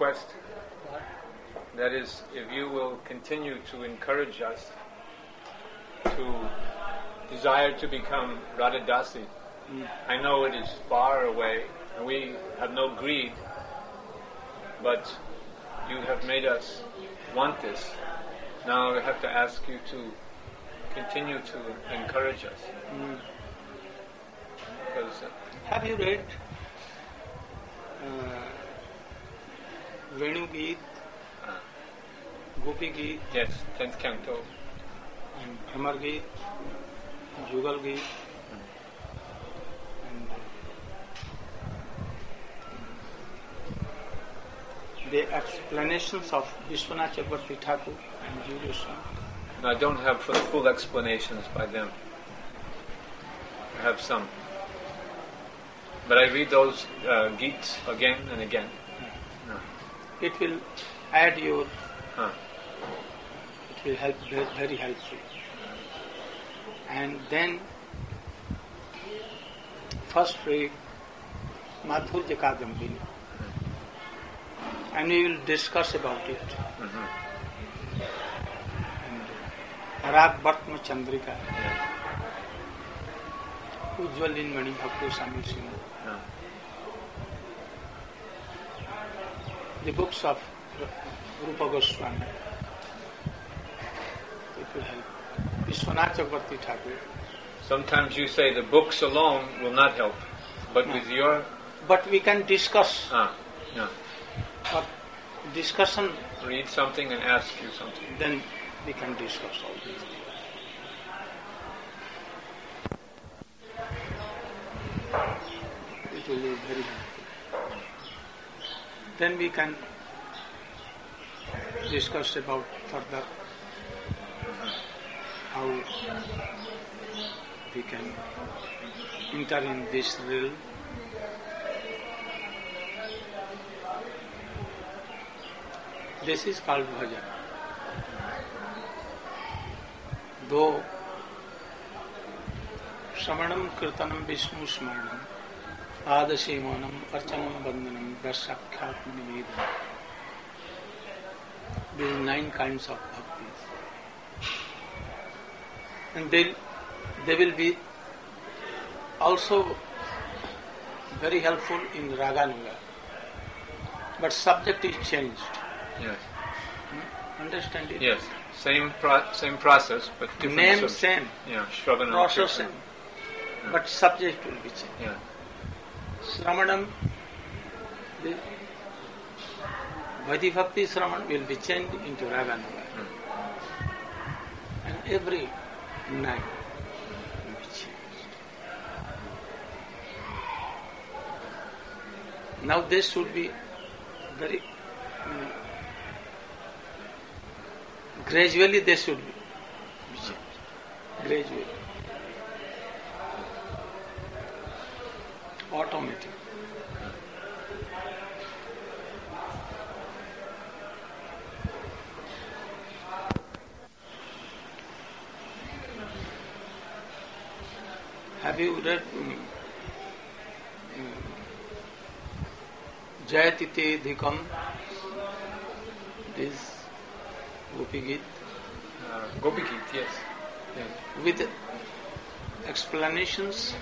request. That is, if you will continue to encourage us to desire to become Radhadasi. I know it is far away, and we have no greed, but you have made us want this. Now I have to ask you to continue to encourage us. Because, uh, Have you read uh, Venu Geet, Gopi Geet, yes, 10th canto. and Geet, Jugal Geet, and the explanations of Vishwanath Chakravarti Thakur and Goswami. No, I don't have the full explanations by them. I have some. But I read those uh, Geets again and again. It will add your, Huh. it will help, very, very helpful. And then, first read Madhurya Kadambini. And we will discuss about it. Mhm. And Rag Bhatma Chandrika, Yeah. Ujjwalin Mani Bhakti Sami Singh. The books of Rupa Goswami. It will help. Vishwanath Chakravarti Thakur. Sometimes you say the books alone will not help, but No. with your But we can discuss, ah, no. or discussion, read something and ask you something. then we can discuss all these things. It will be very helpful. Then we can discuss about further how we can enter in this realm. This is called bhajan. Though श्रवणम kirtanam Vishnu स्मरणम ആദശീമോനം nine kinds of bhaktis. And they, they will be also very helpful in Raganuga. But subject is changed. Yes. Hmm? Understand? Yes. Same pro- same process, but different. Name same. Yeah. Process same. Yeah. But subject will be changed. Yeah. Bhakti Sraman will be changed into Raganuga. And every night will be changed. Now this should be very mm, gradually they should be. Gradually. Automatic. Have you read um, Jayatite Dhikam? This Gopi Git Uh, Gopi Geet, yes. yes. with explanations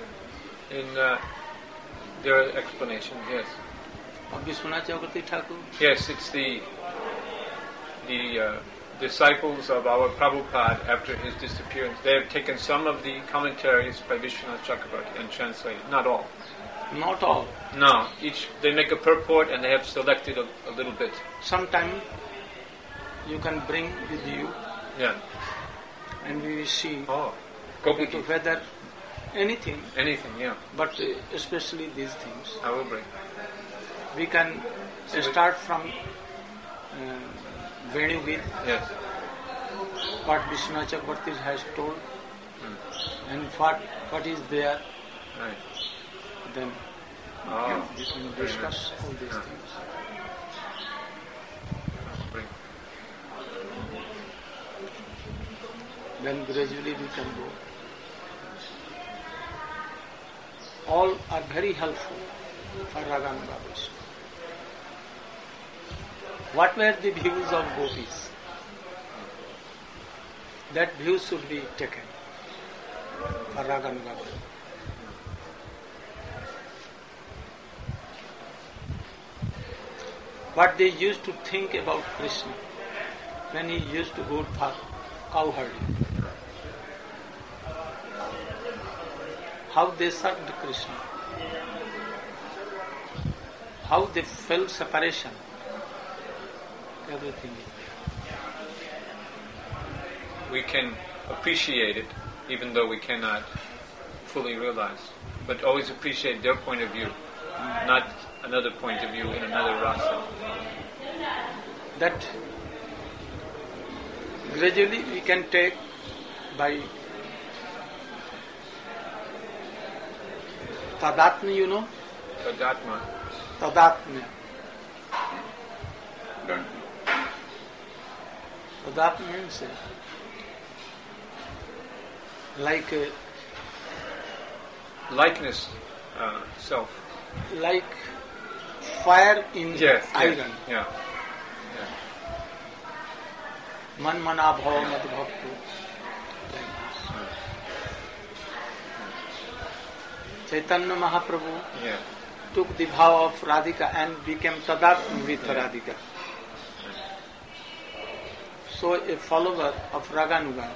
In uh, their explanations, yes. of Vishwanath Chakravarti Thakur. Yes, it's the the uh, disciples of our Prabhupada after his disappearance. They have taken some of the commentaries by Vishwanath Chakravarti and translated, not all. Not all. No, each they make a purport and they have selected a, a little bit. Sometime you can bring with you Yeah. and we will see Oh, Gopi to Geet. whether anything, Anything, yeah. but uh, especially these things. I will bring. We can we- start from uh, Venu Git, Yes. what Vishwanath Chakravarti has told, and what, what is there, Right. then Oh, we can discuss all these Yeah. things. Then gradually we can go. All are very helpful for Raganuga Vaishnava. what were the views of gopis? That view should be taken for Raganuga. What they used to think about Krishna when he used to go for cow How they served Krishna. How they felt separation. Everything is We can appreciate it, even though we cannot fully realize. But always appreciate their point of view, not another point of view in another rasa. that gradually we can take by tadatma, you know, Tadatma. tadatma. Tadatma means uh, like uh, Likeness, uh, self. like fire in Yes. iron. Yeah. मन मना भाव मत भक्त Chaitanya Mahaprabhu Yeah. took the vow of Radhika and became tadatma with Radhika. So a follower of Raganuga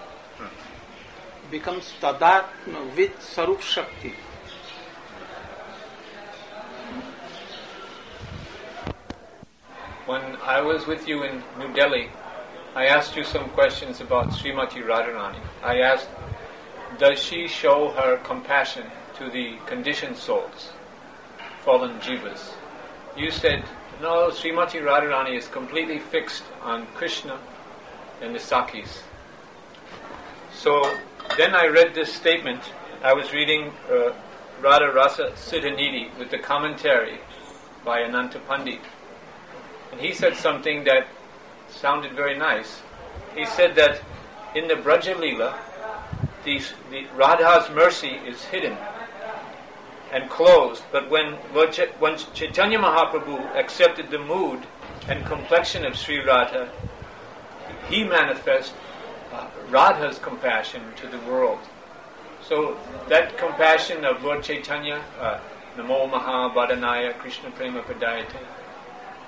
becomes tadatma with Sarup Shakti. When I was with you in New Delhi, I asked you some questions about Srimati Radharani. I asked, does she show her compassion to the conditioned souls, fallen jivas? You said, no, Srimati Radharani is completely fixed on Krishna and the Sakis. So then I read this statement. I was reading uh, Radha Rasa Sudhanidhi with the commentary by Ananta Pandit. And he said something that sounded very nice. He said that in the Braja Leela, the, the Radha's mercy is hidden and closed, but when, when Chaitanya Mahaprabhu accepted the mood and complexion of Sri Radha, he manifested uh, Radha's compassion to the world. So that compassion of Lord Chaitanya, uh, Namo Mahavadanyaya Krishna Prema Padayate,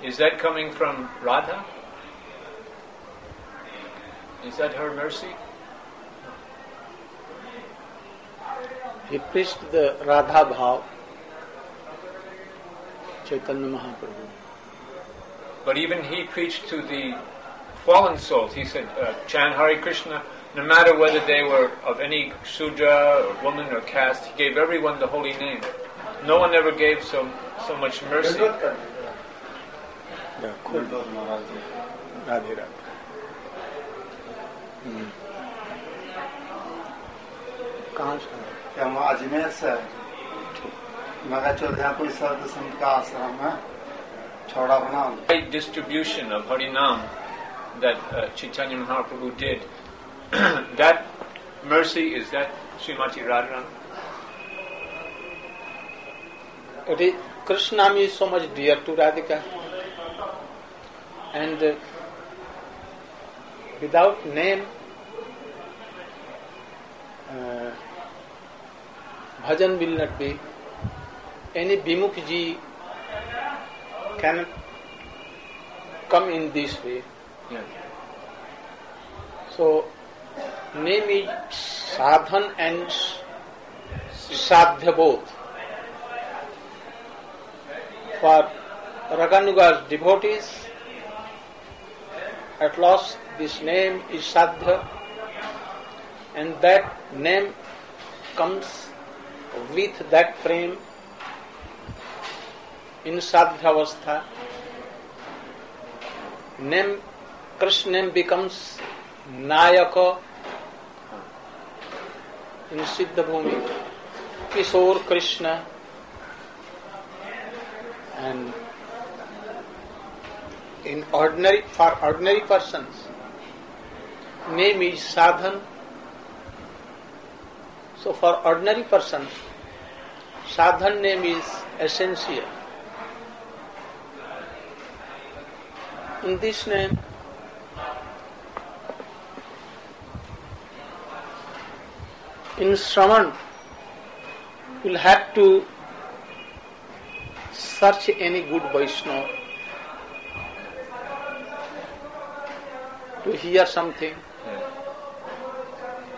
is that coming from Radha? Is that her mercy? He preached the Radha Bhav, Chaitanya Mahaprabhu. But even he preached to the fallen souls. He said, uh, chant Hare Krishna, no matter whether they were of any Sudra or woman or caste, he gave everyone the holy name. No one ever gave so, so much mercy. Yeah, cool. Radhe Radhe. कहाँ से क्या हम अजमेर से मैं कहा चल यहाँ कोई सर्द संत का आश्रम है छोड़ा बना distribution of Harinam that uh, Chaitanya Mahaprabhu did. that mercy, is that Srimati Radharani? It is, Krishna is so much dear to Radhika. And uh, without name, bhajan will not be any vimukh ji can come in this way so name is sadhan and sadhya bodh for raganuga devotee is at last this name is sadhya and that name comes with that prem in sadhyavastha name Krishna name becomes nayak in siddha bhumi Kishore Krishna and in ordinary for ordinary person name is sadhan so for ordinary persons sadhan name is essential in this name in shravan will have to search any good Vaishnav to hear something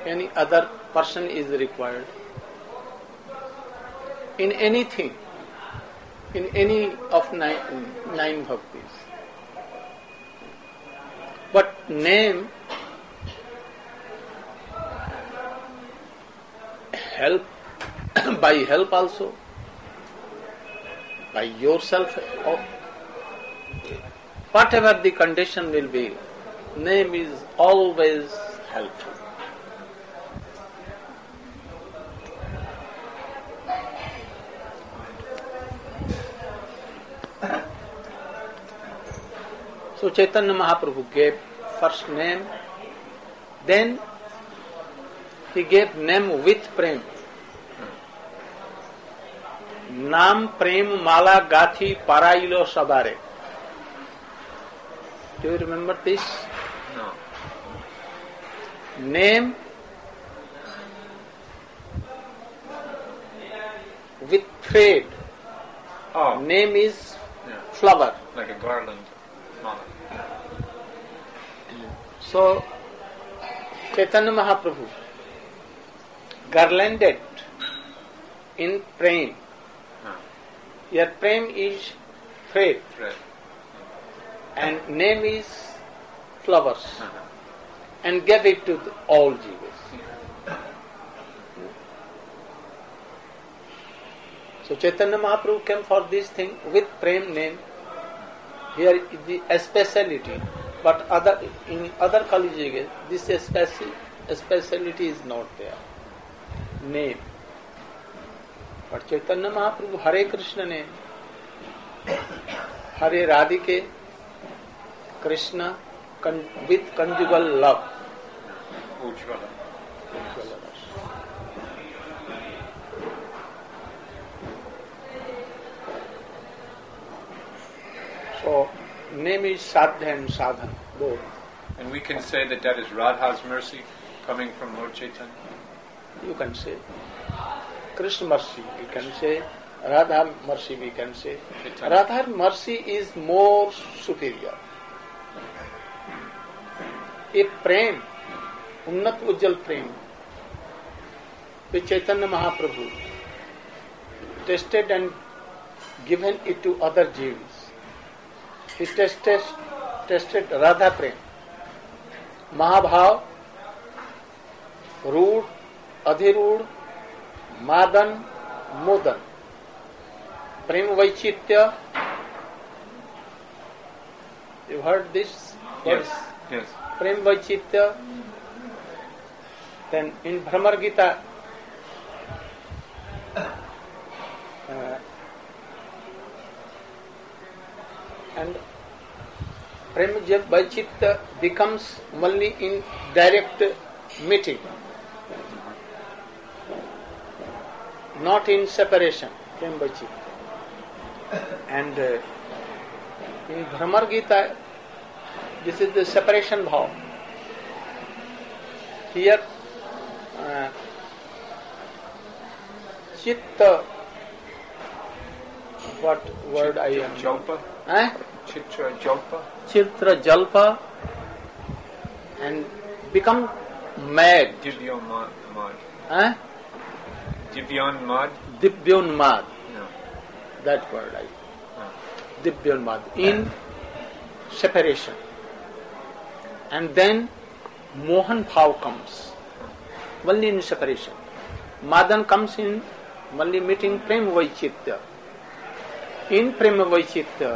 any other person is required In anything, in any of nine, nine bhaktis. But name help by help also by yourself or whatever the condition will be name is always helpful so Chaitanya Mahaprabhu gave first name then he gave name with prem naam prem mala gathi parailo sabare do you remember this name with thread name is flower. like a garland. Mala. So, Chaitanya Mahaprabhu garlanded in prem. Your prem is Thread. and name is flowers and gave it to the, all jivas. So Chaitanya Mahaprabhu came for this thing with prem name. Here is the speciality, but other in other colleges this speci- speciality is not there. Name. But Chaitanya Mahaprabhu Hare Krishna name, Hare Radhike, Krishna con- with conjugal So, name is Sadhya and Sadhan, both. And we can say that that is Radha's mercy coming from Lord Chaitanya. You can say. Krishna mercy, we can say. Radha mercy, we can say. Chaitanya. Radha mercy is more superior. A prem, unnat ujjwal prem which Chaitanya Mahaprabhu tested and given it to other jivas. He tested, tested Radha Prem, Mahabhav, रूढ़ अधिरूढ़ madan modan prem वैचित्य you heard this Yes. Yes. Prem वैचित्य then in Brahmar Gita uh, and prem vaichitya becomes only in direct meeting. Not in separation prem and uh, in Bhramar Gita this is the separation bhav. Here uh, chitta what word I am? Eh? Chitra Jalpa. Chitra jalpa and become mad Divyan Mad. Mad. eh? Divyan Mad. divyonmad No. that word I Huh. divyonmad in separation and then mohan bhav comes only in separation madan comes in only meeting prem vaichitya in prem vaichitya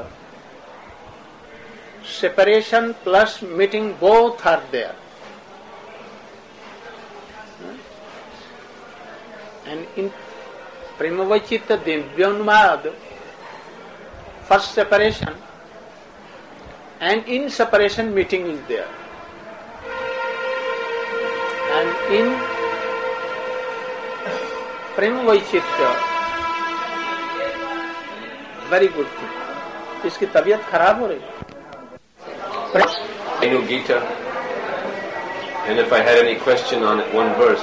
separation plus meeting both are there and in prema vaichitya first separation and in separation meeting is there and in premavachita very good thing इसकी तबीयत खराब हो रही I knew Gita, and if I had any question on it, one verse.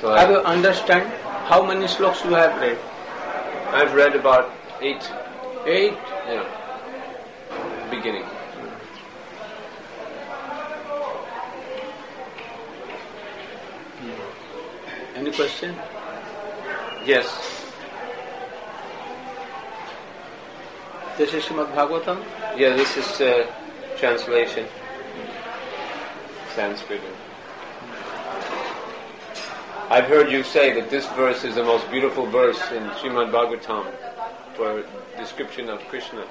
So Have you understand how many sloks you have read? I've read about eight, Eight. yeah, beginning. Hmm. Any question? Yes, This is Srimad Bhagavatam. Yeah, this is uh, translation, Sanskrit. I've heard you say that this verse is the most beautiful verse in Srimad Bhagavatam for description of Krishna.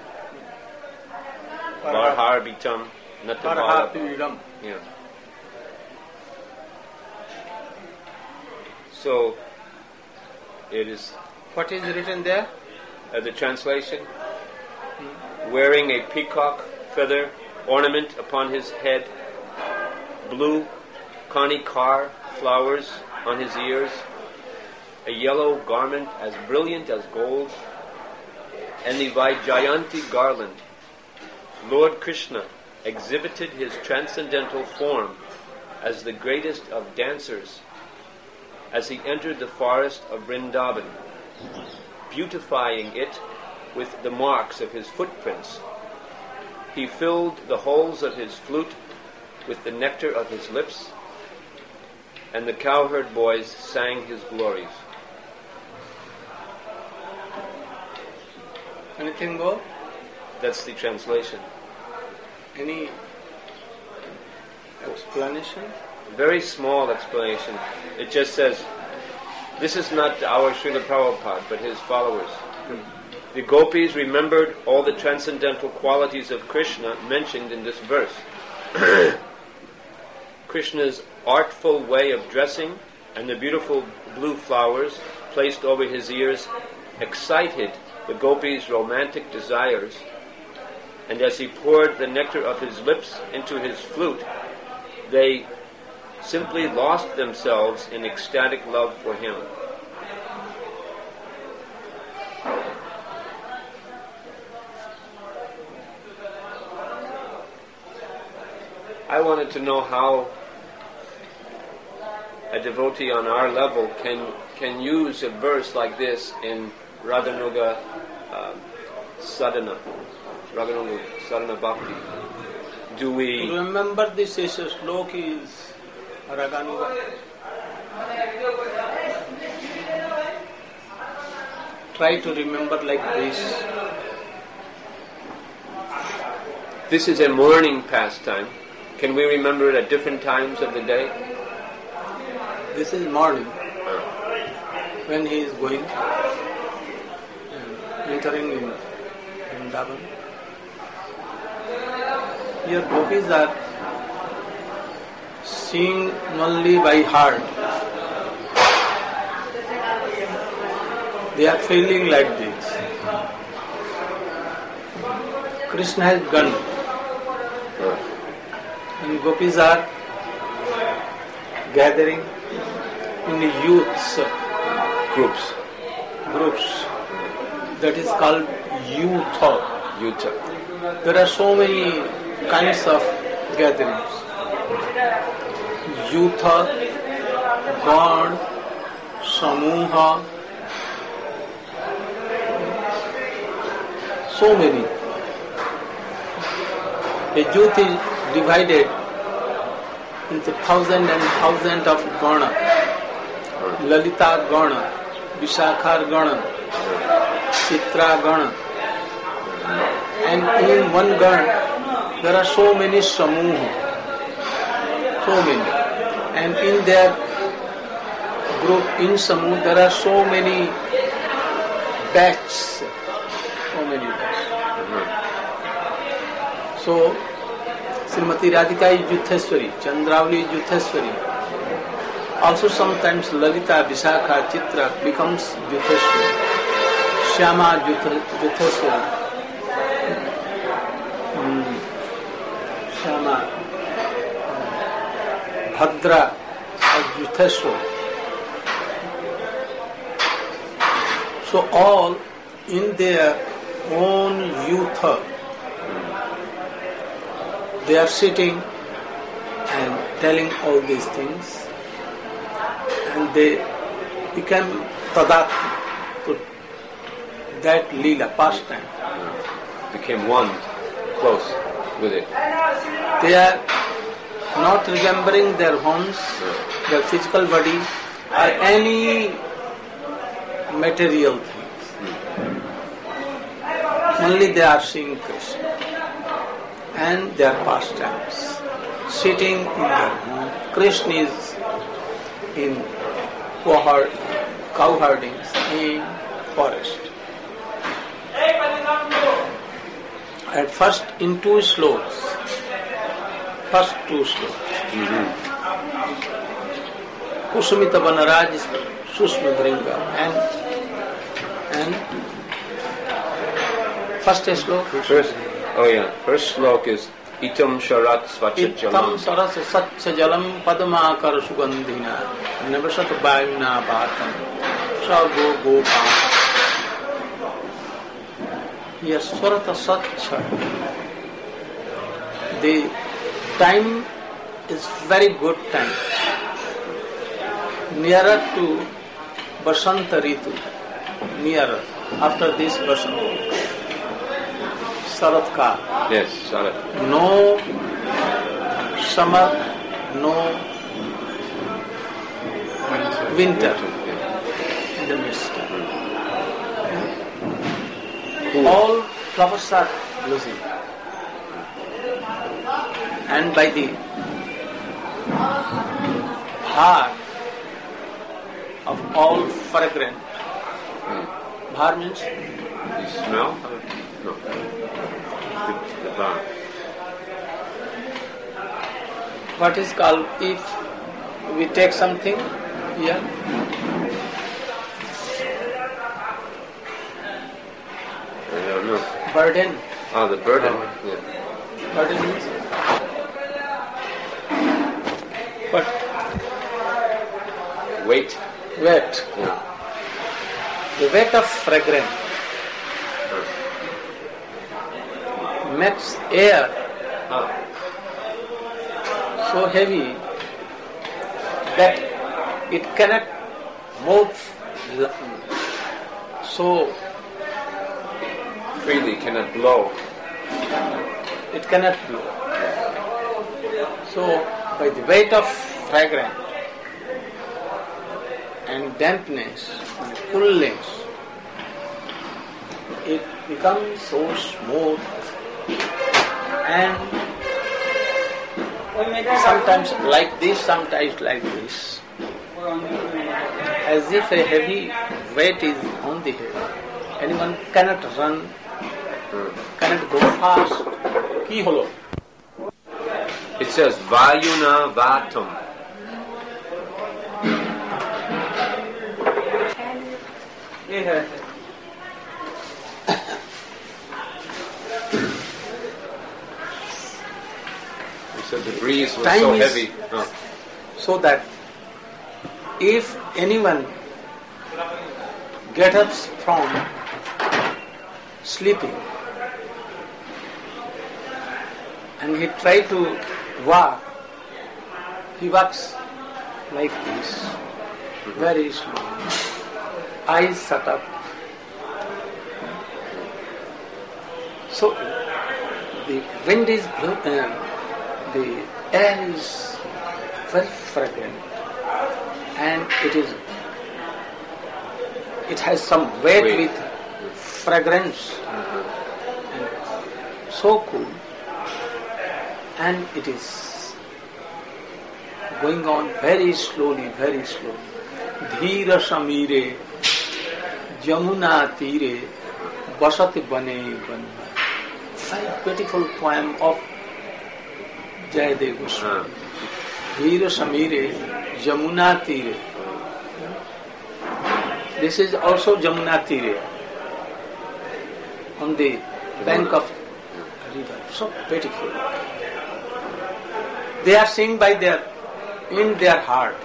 Varhar Bitam Natabala. Yeah. So, it is What is written there? uh, the translation wearing a peacock feather ornament upon his head, blue Karnikara flowers on his ears, a yellow garment as brilliant as gold, and the Vaijayanti garland. Lord Krishna exhibited his transcendental form as the greatest of dancers as he entered the forest of Vrindavan, beautifying it with the marks of his footprints. He filled the holes of his flute with the nectar of his lips, and the cowherd boys sang his glories. Anything more? That's the translation. Any explanation? Very small explanation. It just says, this is not our Srila Prabhupada, but his followers. The gopis remembered all the transcendental qualities of Krishna mentioned in this verse. Krishna's artful way of dressing and the beautiful blue flowers placed over his ears excited the gopis' romantic desires, and as he poured the nectar of his lips into his flute, they simply lost themselves in ecstatic love for him. I wanted to know how a devotee on our level can can use a verse like this in Raganuga uh, sadhana, Raganuga sadhana bhakti. Do we? Remember this is a slok is Raganuga. Try to remember like this. This is a morning pastime. Can we remember it at different times of the day? This is morning ah. when he is going and entering in Vrindavan. Here gopis are seeing only by heart. They are feeling like this. Krishna has gone ah. And gopis are gathering in the youths Groups. groups that is called youth. Yuta. There are so many kinds of gatherings. Youth, God, Samuha, so many. A youth is divided into thousand and thousand of Gana. Lalita Gana, Vishakhar Gana, Chitra Gana. And in one Gana, there are so many Samuha. So many. And in their group, in Samuh, there are so many batches. So many batches. So, Shrimati Radhika Yutheshwari, Chandravali Yutheshwari. Also sometimes Lalita Vishakha Chitra becomes Yutheshwari Shyama Yutheshwari Shyama Bhadra और Yutheshwar so all in their own yuth they are sitting and telling all these things, and they become tadat to that lila pastime. Became one, close with it. They are not remembering their homes, their physical body, or any material things. Hmm. Only they are seeing Krishna and their pastimes. Sitting in home, Krishna is in cow cowherdings in forest. At first in two slopes, first two slopes. Mm-hmm. Kusumita Vanaraj Sushma Bringa and and first slope First, oh yeah, first slok is Itam Sharat Svachat इत्थम Jalam. सरस स्वच्छ जलम पद्माकर सुगंधिना नवसत वायुना पातम स गो गोपा यह स्वरत स्वच्छ the time is very good time nearer to Basanta Ritu nearer after this Basanta Yes, Sharat. no summer, no winter Yeah. in the midst. All flowers are blooming. And by the heart of all fragrant, hmm. bhar means You smell? No. The, what is called if we take something here I don't know. burden Ah, the burden. Oh. Yeah. burden means but Weight. weight Yeah. the weight of fragrance makes air Ah, so heavy that it cannot move so freely cannot blow. it cannot blow. So, by the weight of fragrance and dampness and coolness, it becomes so smooth and sometimes like this, sometimes like this, as if a heavy weight is on the head. Anyone cannot run, cannot go fast. কি হলো It says Vayuna Vatam. He Said the breeze was Time so is- heavy. Oh. so that if anyone get up from sleeping and he try to walk, he walks like this, very slow, eyes shut up. So the wind is blowing. uh, the air is very fragrant and it is it has some weight, Weight. with fragrance and so cool and it is going on very slowly very slowly धीर समीरे जमुना तीरे बसत बने बन very beautiful poem of Jayadev Goswami. Veer Samire, Jamuna Tire. This is also Jamuna Tire, on the bank of river. So beautiful. They are seeing by their, in their heart,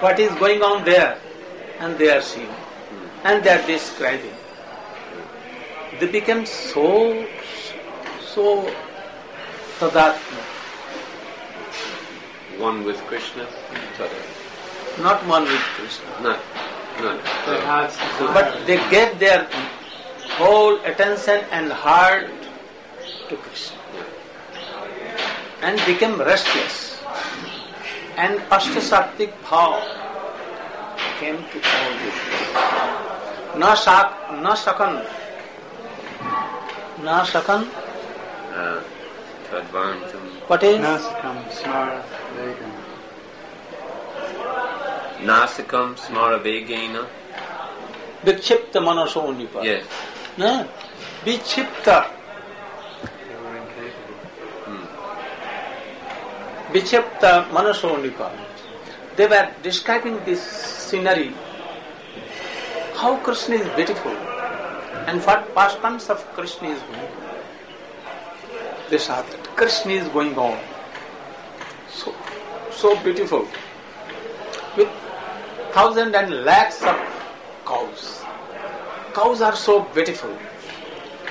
what is going on there, and they are seeing, and they are describing. They become so, so Tadatma. One with Krishna. Tada. Not one with Krishna. Not. They had But they gave their whole attention and heart to Krishna and became restless. And Ashtasaktik bhav came to all this. Na sak, na sakan, na sakan, uh, Tadvantam. what is? Nasikam Smara Vegan. Nasikam Smaravegena. Vikshipta manaso nipa. Yes. Na? Vikshipta, They were incapable. Vichipta hmm. Manaso Nipa. They were describing this scenery, how Krishna is beautiful and what pastimes of Krishna is going saw that Krishna is going on. So, so beautiful. With thousand and lakhs of cows. Cows are so beautiful.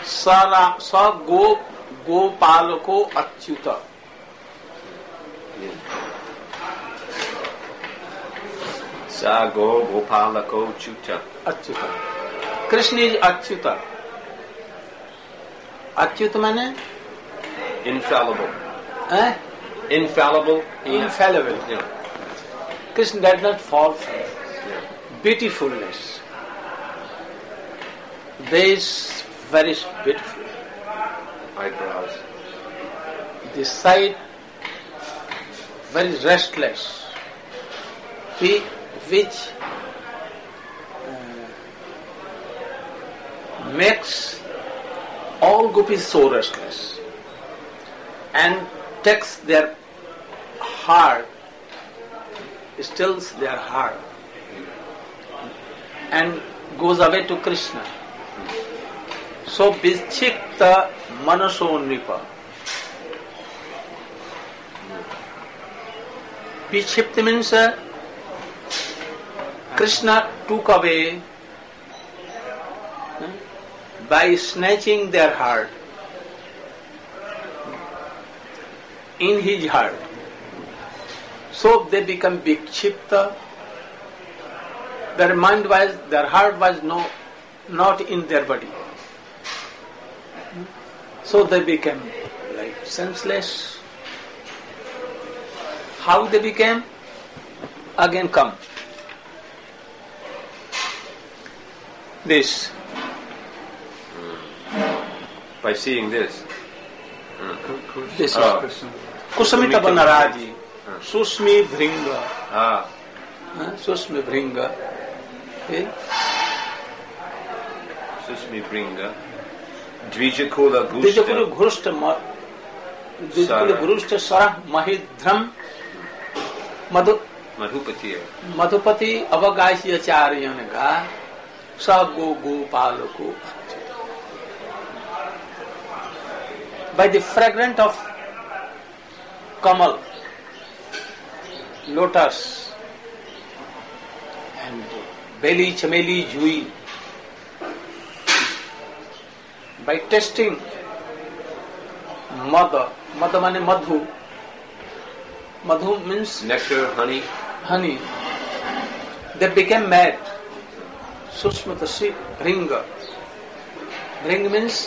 Sara, sa go, gopalako achyuta. Sago Gopalako Chuta. Achyuta Krishna is Achyuta Achyuta माने Infallible. eh? Infallible. infallible Yeah. krishna does not fall from yeah. beautifulness there is very beautiful Eyebrows. the sight very restless whi- which uh, makes all gopis so restless and takes their heart stills their heart and goes away to krishna so vichikta manaso nipa Vichipta means uh, Krishna took away uh, by snatching their heart in his heart. So they become Vikshipta. Their mind was, their heart was no, not in their body. So they became like senseless. How they became? Again come. This. By seeing this. Hmm. This is Oh. कुसमित बनराजी। हाँ। सुष्मी भृंग। हाँ। हाँ, सुष्मी भृंग। भृंग। द्विजकुल द्विजकुल द्विजकुल महिध्रम मधु मधुपति मधुपति अवगासी आचार्य ने कहा स गो गोपाल को by kamal lotus and beli chameli jui. By tasting mad mad माने madhu. Madhu means nectar honey honey they became mad सुष्म ring bhring means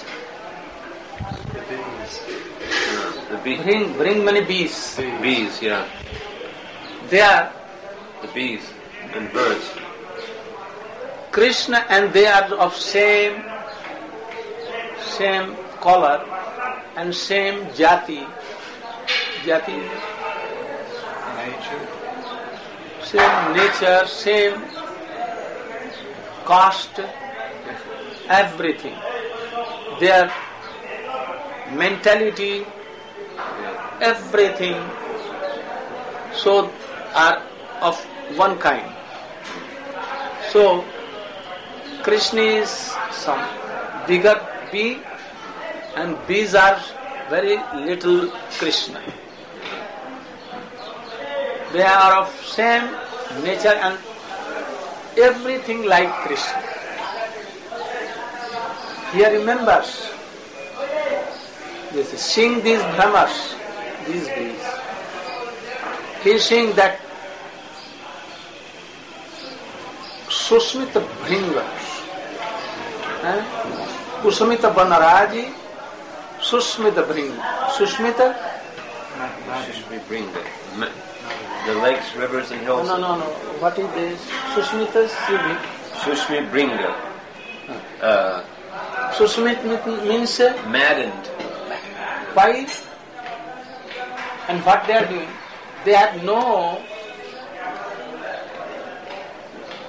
bee- bring, bring many bees. bees, yeah. They are The bees and birds. Krishna and they are of same same color and same jati. Jati, Nature. same nature, same caste, everything. Their mentality, everything, so are of one kind. So Krishna is some bigger bee and bees are very little Krishna. They are of same nature and everything like Krishna. He remembers This is seeing these brahmas, these bees. He is saying that Susmit भृंग हैं? कुसुमित बनराजी सुस्मित भृंग Susmit We bring the, ma- the lakes, rivers, and hills. no no no what is this susmita sivi Sushmi Bringa. Uh, susmit mean- means uh, maddened. why And what they are doing they have no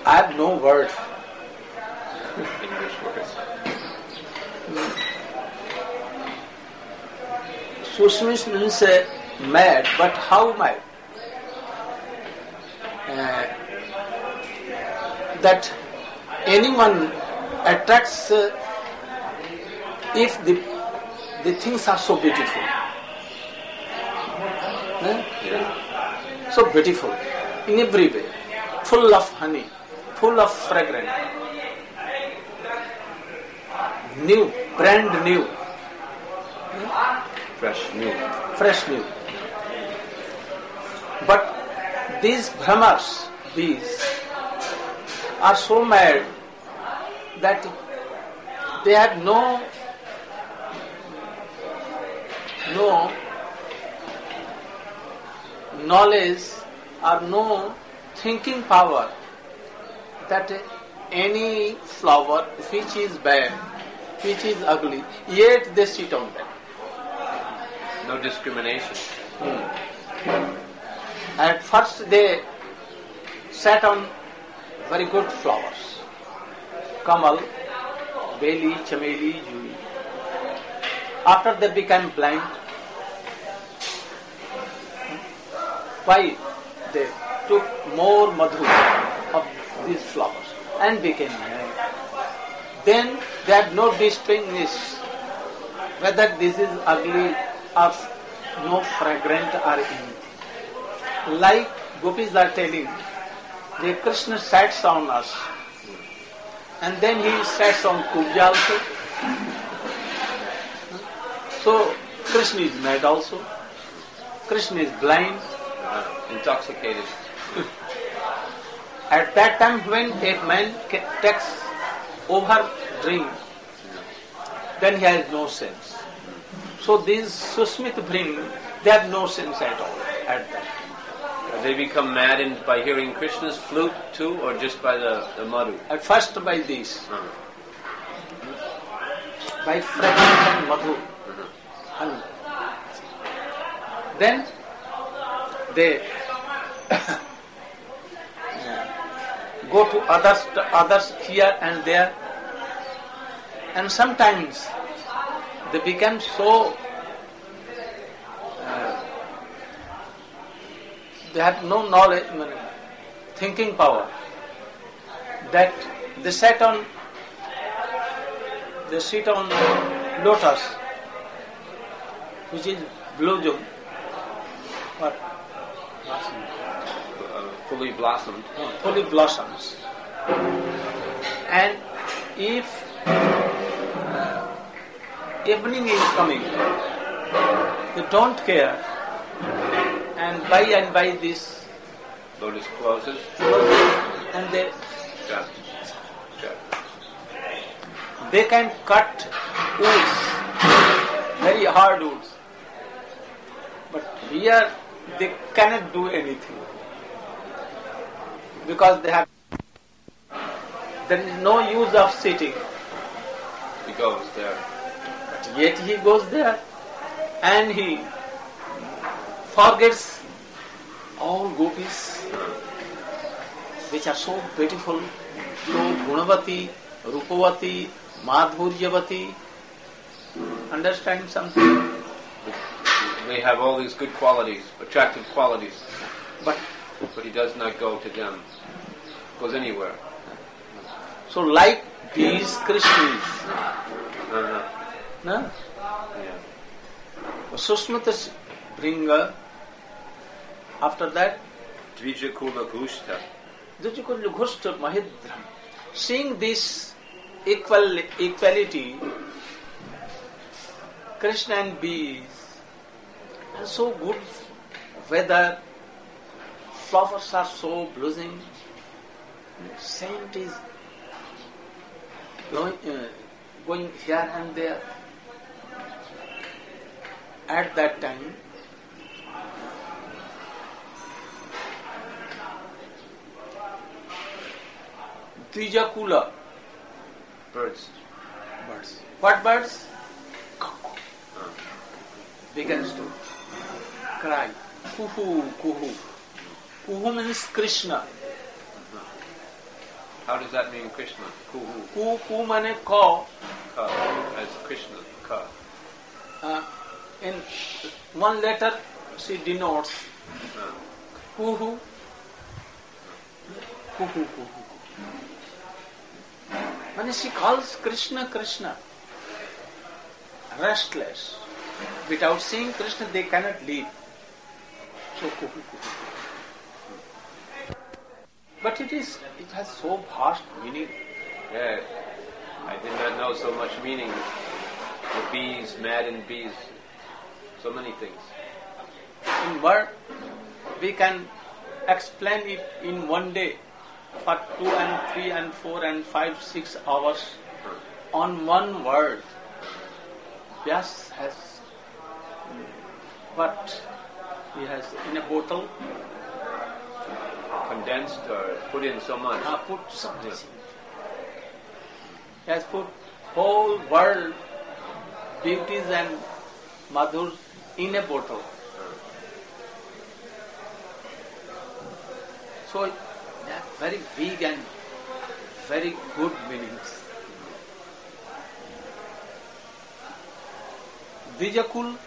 I have no word English words. Susmit means uh, mad, but how mad? Uh, that anyone attracts uh, if the the things are so beautiful. So beautiful in every way full of honey full of fragrant new brand new fresh new fresh new but these bhramars these are so mad that they have no no knowledge or no thinking power that any flower which is bad, which is ugly, yet they sit on that. No discrimination. Hmm. At first they sat on very good flowers. Kamal, Beli, Chameli, Jui. After they became blind, why they took more madhu of these flowers and became mad. Then they had no distinguish whether this is ugly or no fragrant or anything. Like gopis are telling, the Krishna sits on us and then he sits on Kubja also. So Krishna is mad also. Krishna is blind. Uh, intoxicated. At that time when a man ca- takes over drink, then he has no sense. So these Susmit bring, they have no sense at all at that time. They become maddened by hearing Krishna's flute too, or just by the, the madhu? At first by this, Uh, by fragrance and madhu. And then they go to others, others here and there, and sometimes they become so. uh, they have no knowledge, thinking power, that they sat on, they sit on lotus, which is blue what? uh, fully blossomed. fully blossoms. And if evening is coming, they don't care, and by and by this, Lotus closes. and they they can cut woods, very hard woods. But here they cannot do anything because they have. There is no use of sitting. He goes there. But yet he goes there and he forgets all gopis which are so beautiful, so gunavati, rupavati, madhuryavati. Understand something? They have all these good qualities, attractive qualities, But but he does not go to them. Goes anywhere. so like these Krishnas, Uh-huh. no? Yeah. Susmita Bringa, after that, Dvijakula Gushta. Dujukul Mahidram. Seeing this equal, equality, Krishna and bees, and so good weather, flowers are so blooming, scent is blowing, uh, going here and there. At that time, Trijakula Birds. birds. What birds? Begins to cry. Kuhu, kuhu. Kuhu means Krishna. How does that mean Krishna? Kuhu. Ku, ku means ka. Ka. As Krishna. Ka. Uh, in one letter she denotes Uh, kuhu. Kuhu, kuhu. When she calls Krishna, Krishna, restless. Without seeing Krishna, they cannot live. So kuhu, kuhu. But it is, it has so vast meaning. yeah. I did not know so much meaning. The bees, mad and bees. So many things. In word, we can explain it in one day for two and three and four and five, six hours on one word. Vyas has what he has in a bottle, Condensed or put in so much. uh, put something. He has put whole world beauties and madhurs in a bottle. So they are very big and very good meanings. Dijakul,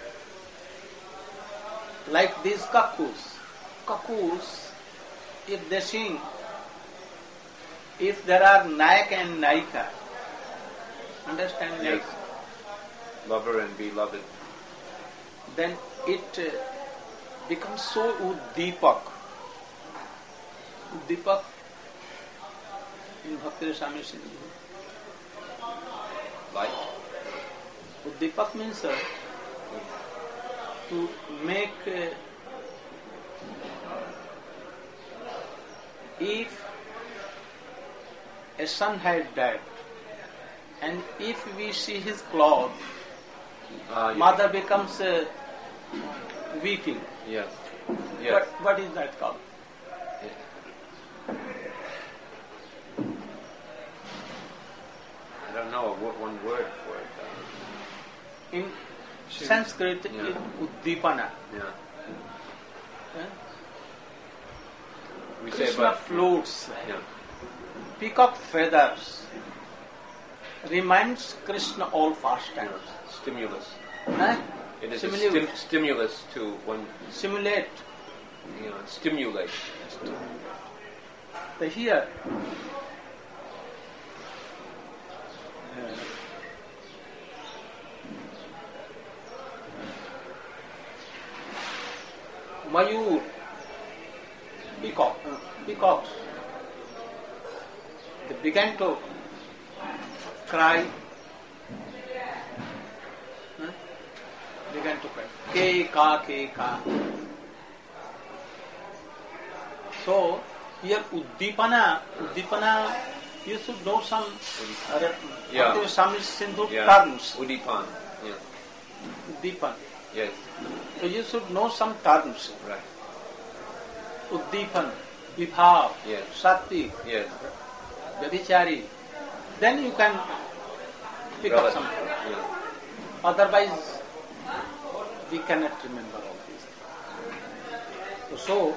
like these kakus, kakus, if they sing, if there are Nayak and Naika, understand Yes. Lover and beloved. then it uh, becomes so uddipak. Uddipak in Bhakti Swami Sindhu. Like? Uddipak means uh, to make uh, if a son had died and if we see his cloth, Ah, yes. mother becomes uh, weeping. Yes. Yes. What, what is that called? I don't know what one word for it. uh, In Sanskrit, Yeah. it uddipana. yeah. We say Krishna about. floats. Yeah. Peacock feathers reminds Krishna all yeah. pastimes. Stimulus. Eh? It is a Simulate. stim- stimulus to one, Simulate. you know, stimulate. So here, Mayur, peacock, uh, peacocks, they began to cry. Huh? Began to cry. Ke ka ke ka. So here uddipana, uddipana, you should know some uh, Yeah. some Sindhu Yeah. terms. Udipan. Yeah. Uddipan. Yes. So you should know some terms. Right. Uddipan, vibhav, Yes. sattvic, Yes. vyabhichari. Then you can pick up Relative. something. Otherwise, we cannot remember all these. So,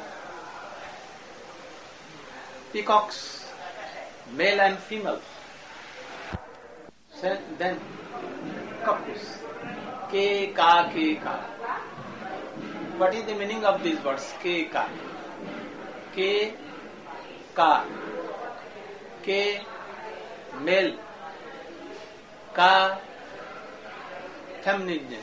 peacocks, male and female. Then, cuckoos. Ke ka ke ka. What is the meaning of this words के का के का के male का feminine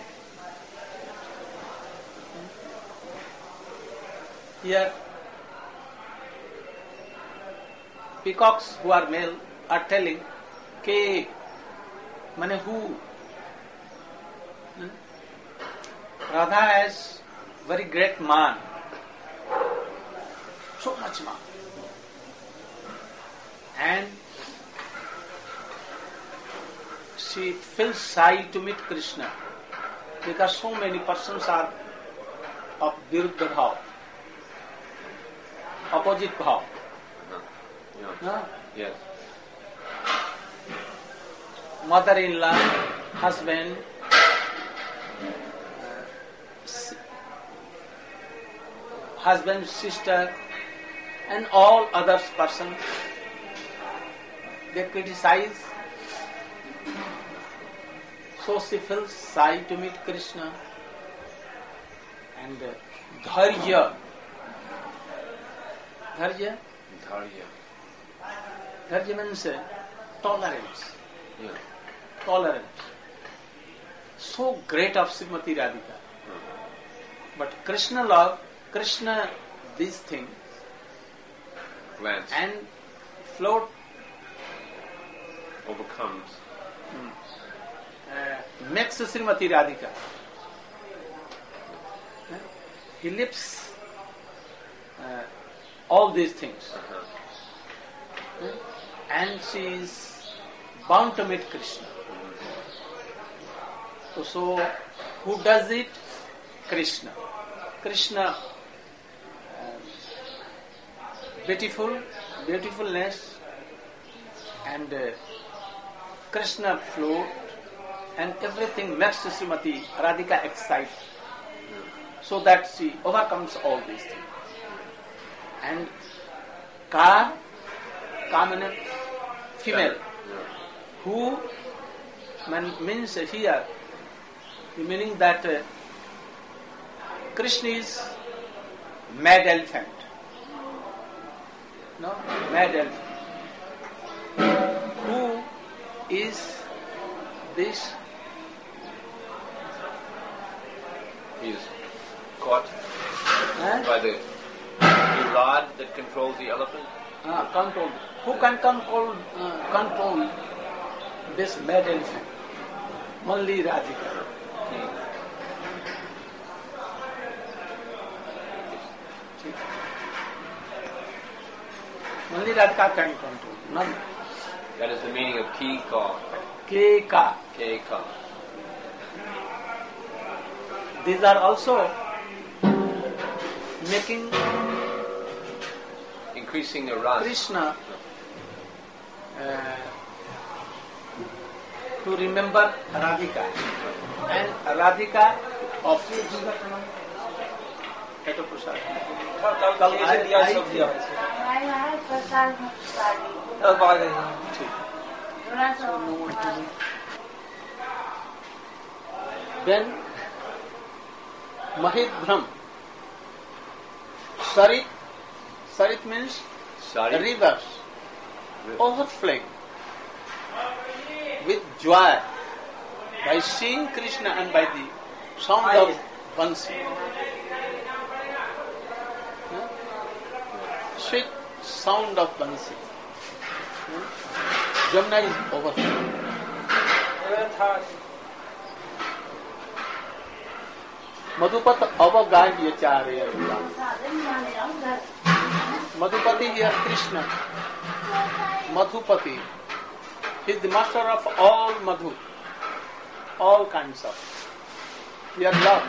peacocks who are male are telling के मैने who Radha as very great man. So much man. And she feels shy to meet Krishna because so many persons are of Viruddha bhav, opposite bhav. Yeah. No? Yes. Mother-in-law, husband, husband, sister, and all other persons, they criticize. So she feels shy to meet Krishna. And uh, dharya, dharya, Dharya. dharya means uh, tolerance. Yeah. tolerance. So great of Srimati Radhika. But Krishna love, Krishna these things and float overcomes. uh, makes Srimati Radhika. Uh, He uh, all these things Uh-huh. uh, and she is bound to meet Krishna. So, so who does it? Krishna. Krishna, beautiful, beautifulness, and uh, Krishna float, and everything makes Srimati Radhika excite, so that she overcomes all these things. And Ka, Kamana, female, who man, means here, meaning that uh, Krishna is mad elephant. No, mad elephant. Who is this? He is caught Huh? by the, the rod that controls the elephant. Ah, control. Who can control uh, control this mad elephant? Only Radhika. Only Radhika can control. None. That is the meaning of ki ka. K ka. Ka. These are also making Increasing the ras. Krishna uh, to remember Radhika. And Radhika of then Mahidhram, sarit sarit means sarit. rivers. Overflowing. With joy. By seeing krishna and by the sound of bansi sweet sound of bansi. Jamuna is over. मधुपत अव गाय ये मधुपति ही Krishna. Madhupati. Is the master of all madhu. All kind of your love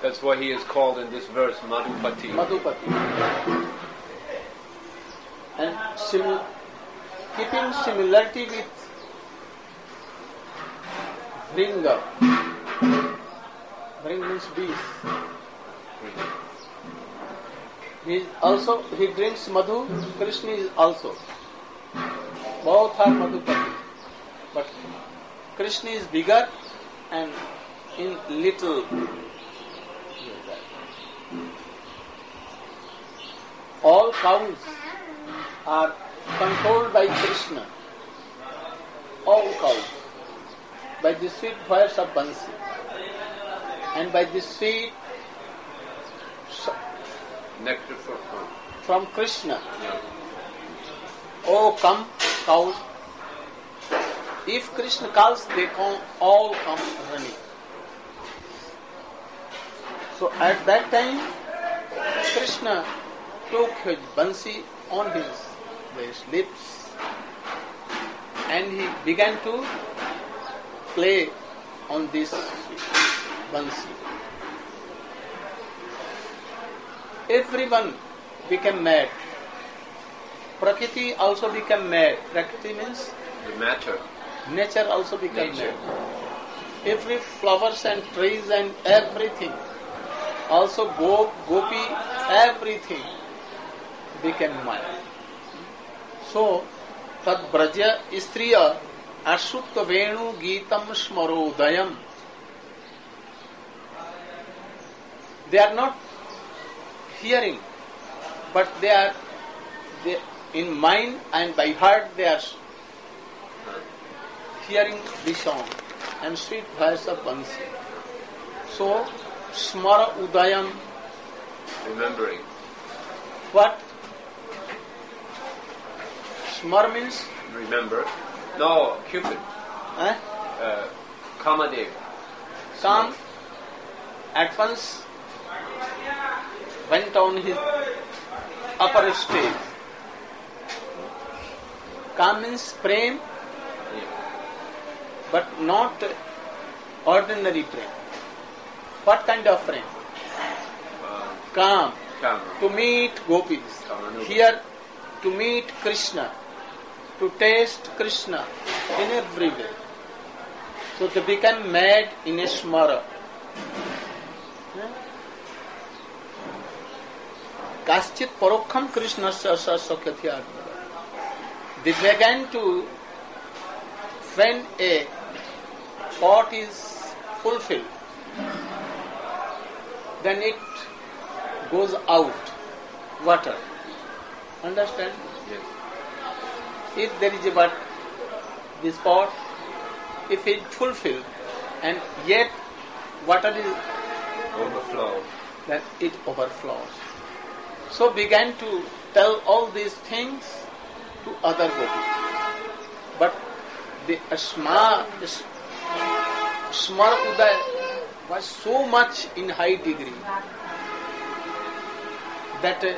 That's why he is called in this verse Madhupati. Madhupati. And simil- keeping similarity with Vringa. Vring means bees. He is also he drinks madhu. Krishna is also. Both are madhupati, but Krishna is bigger and in little. All cows are controlled by Krishna. All cows by the sweet voice of Bansi and by the sweet Nectar from Krishna. yeah. Oh, come, cows, If Krishna calls, they come, all come running. So at that time, Krishna took his bansi on his, lips and he began to play on this bansi. Everyone became mad. Prakriti also became mad. Prakriti means The matter. nature also became Nature. mad. Every flowers and trees and everything, also go, gopi, everything became mad. So, tad braja istriya ashutta venu geetam smarodayam. They are not hearing, but they are they, in mind and by heart they are hearing the song and sweet voice of Bansi. So, smara udayam, Remembering. what? Smar means, Remember. No, Cupid. eh? Uh, Kamadev. Kam at once went on his upper stage. Kam means prem, but not ordinary prem. What kind of prem? Uh, Kam, to meet gopis. Here, to meet Krishna, to taste Krishna in every way. So they become mad in a smara. Kaschit parokham Krishna sakyathya They began to, when a pot is fulfilled, then it goes out, water. Understand? If there is a what, this pot, if it fulfilled and yet water is Overflow. then it overflows. So began to tell all these things to other gopis. But the Asma, Smar Uday was so much in high degree that uh,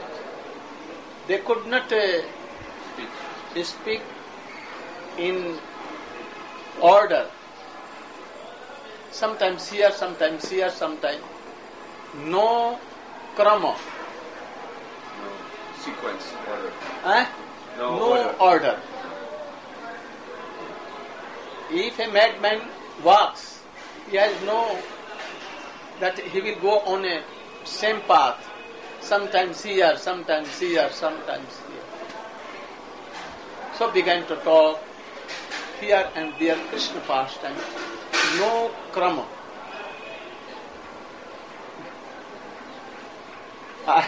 they could not uh. Speak in order. Sometimes here, sometimes here, sometimes no krama, No sequence. Order. eh? No, no order. order. If a madman walks, he has no that he will go on a same path. Sometimes here, sometimes here, sometimes here. So began to talk here and there Krishna pastime. No krama. I,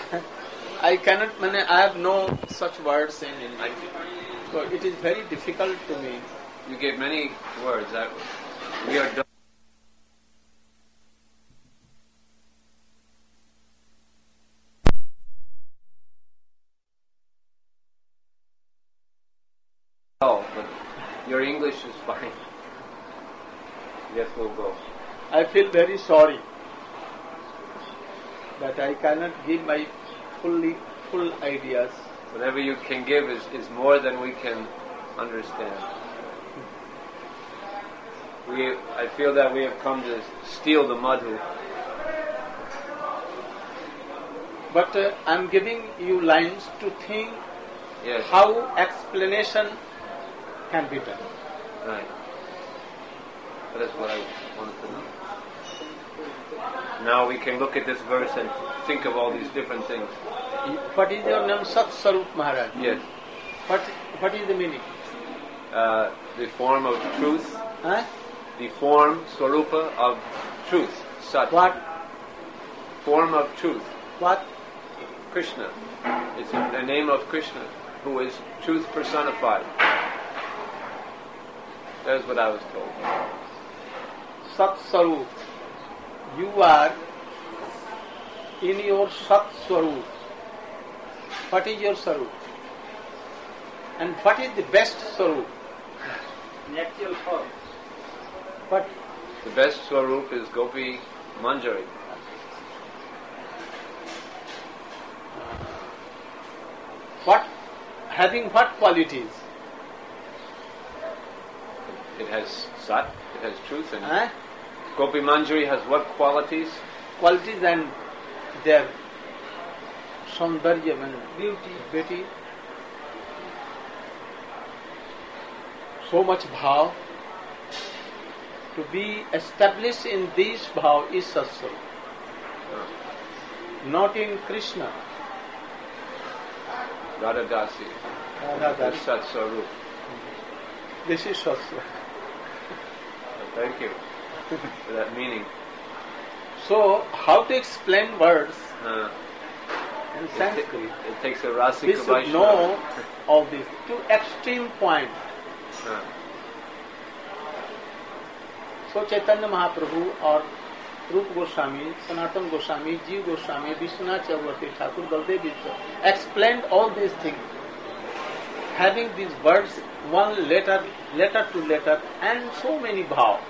I cannot, I have no such words in I, English. So it is very difficult to me. you gave many words. That we are done. Oh, but your English is fine. Yes, we'll go. I feel very sorry that I cannot give my fully full ideas. Whatever you can give is, is more than we can understand. We, I feel that we have come to steal the madhu. But uh, I am giving you lines to think Yes. how explanation can be done. Right. That is what I wanted to know. Now we can look at this verse and think of all these different things. What is your name? Sat Sarup Maharaj. Yes. What, what is the meaning? Uh, the form of truth, Huh? the form, swarupa, of truth. Sat. What? Form of truth. What? Krishna. It's the name of Krishna, who is truth personified. That is what I was told. Sat Sarup. You are in your Sat Swarup. What is your Sarup? And what is the best Sarup? Natural form. But The best Swarup is Gopi Manjari. what having what qualities? It has sat, it has truth in it. Eh? Gopi Manjari has what qualities? Qualities and their saundarya and Beauty. beauty. So much bhav. To be established in these bhav is satsang. Not in Krishna. Radha Dasi. Radha That's Dasi. Sat Swarup. This is satsang. Thank you that uh, meaning. So, how to explain words? Uh, in Sanskrit, it, takes a Rasika We should know all these two extreme points. Uh. So, Chaitanya Mahaprabhu or Rup Goswami, Sanatan Goswami, Jiv Goswami, Vishwanath Chakravarti Thakur, Baldev explained all these things. Having these words one letter, letter to letter, and so many bhav.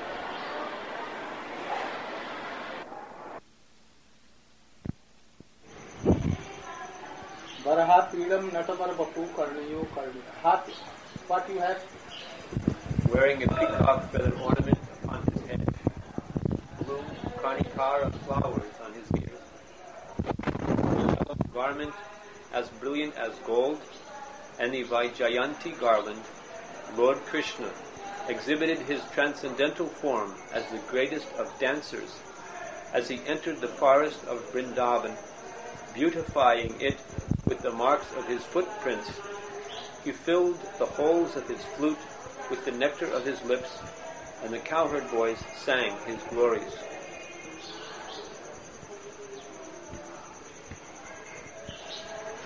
Wearing a peacock feather ornament upon his head. Blue karnikar of flowers on his ear. A garment as brilliant as gold and the vaijayanti garland, Lord Krishna exhibited his transcendental form as the greatest of dancers as he entered the forest of Vrindavan, beautifying it with the marks of his footprints. He filled the holes of his flute with the nectar of his lips, and the cowherd boys sang his glories.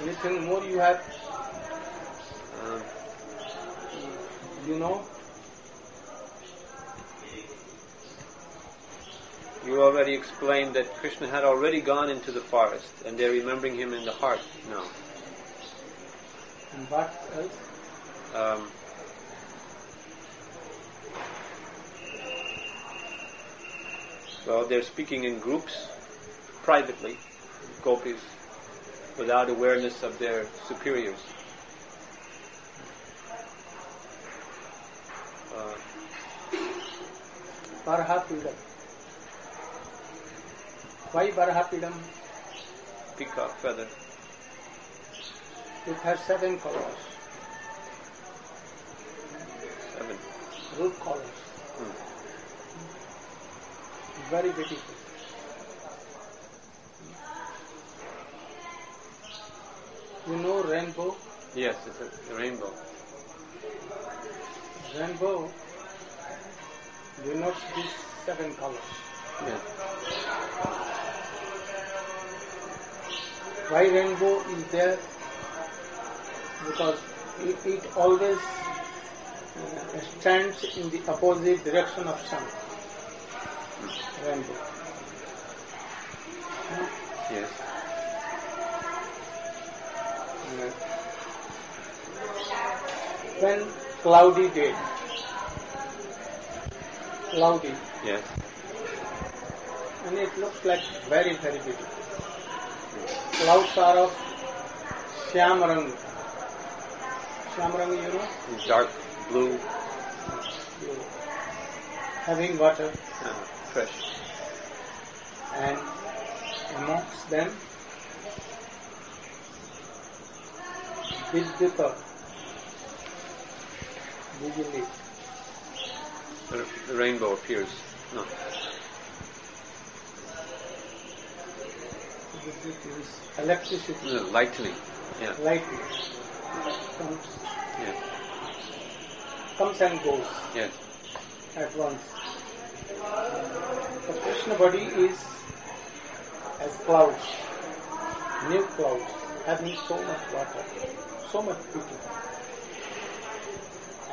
anything more you have Um, you know you already explained that Krishna had already gone into the forest, and they're remembering him in the heart now. and what else Um, well, they're speaking in groups, privately, gopis, without awareness of their superiors. Uh. Why Barhapidam? peacock feather. It has seven colors, Seven. root colors. Hmm. Very beautiful. You know rainbow? Yes, it's a rainbow. Rainbow denotes these seven colors. Yes. Why rainbow is there? Because it, it always uh, stands in the opposite direction of sun. Rainbow. Yes. When cloudy day, cloudy, Yes. and it looks like very, very beautiful. Clouds are of Shyam Rang. Shyam Rang, you know, Dark blue, having water, uh, fresh. and amongst them, Vidyuta, Vijay. The, the rainbow appears. No. Vidyut electricity, No, lightning. Yeah. lightning. Comes, Yes. comes and goes Yes. at once. The Krishna body is as clouds, new clouds, having so much water, so much beauty.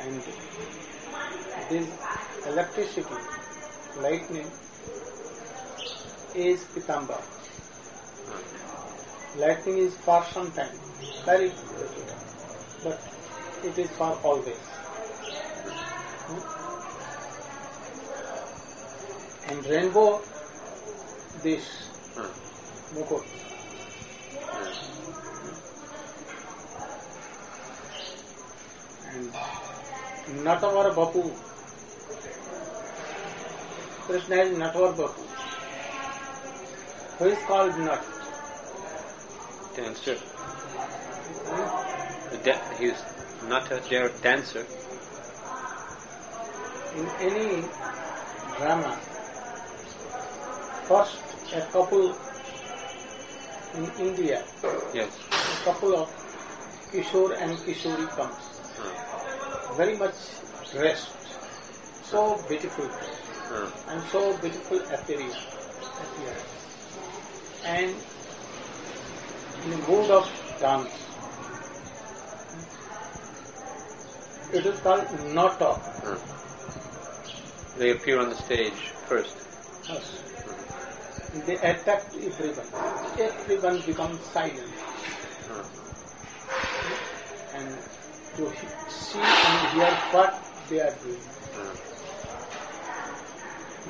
And this electricity, lightning, is Pitambar. Lightning is for some time, very but it is for always. Hmm? And rainbow, this mukut. And Natavar Bapu. Krishna is Natavar Bapu. Who is called Nat? Dancer. Da- he's not a dancer. In any drama, first a couple in India, Yes. a couple of Kishore and Kishori comes. Very much dressed, so beautiful. And so beautiful appearance. appearance. And in the mood of dance. It is called nata. Huh. They appear on the stage first. Yes. They attack everyone. Everyone becomes silent Huh. and to see and hear what they are doing.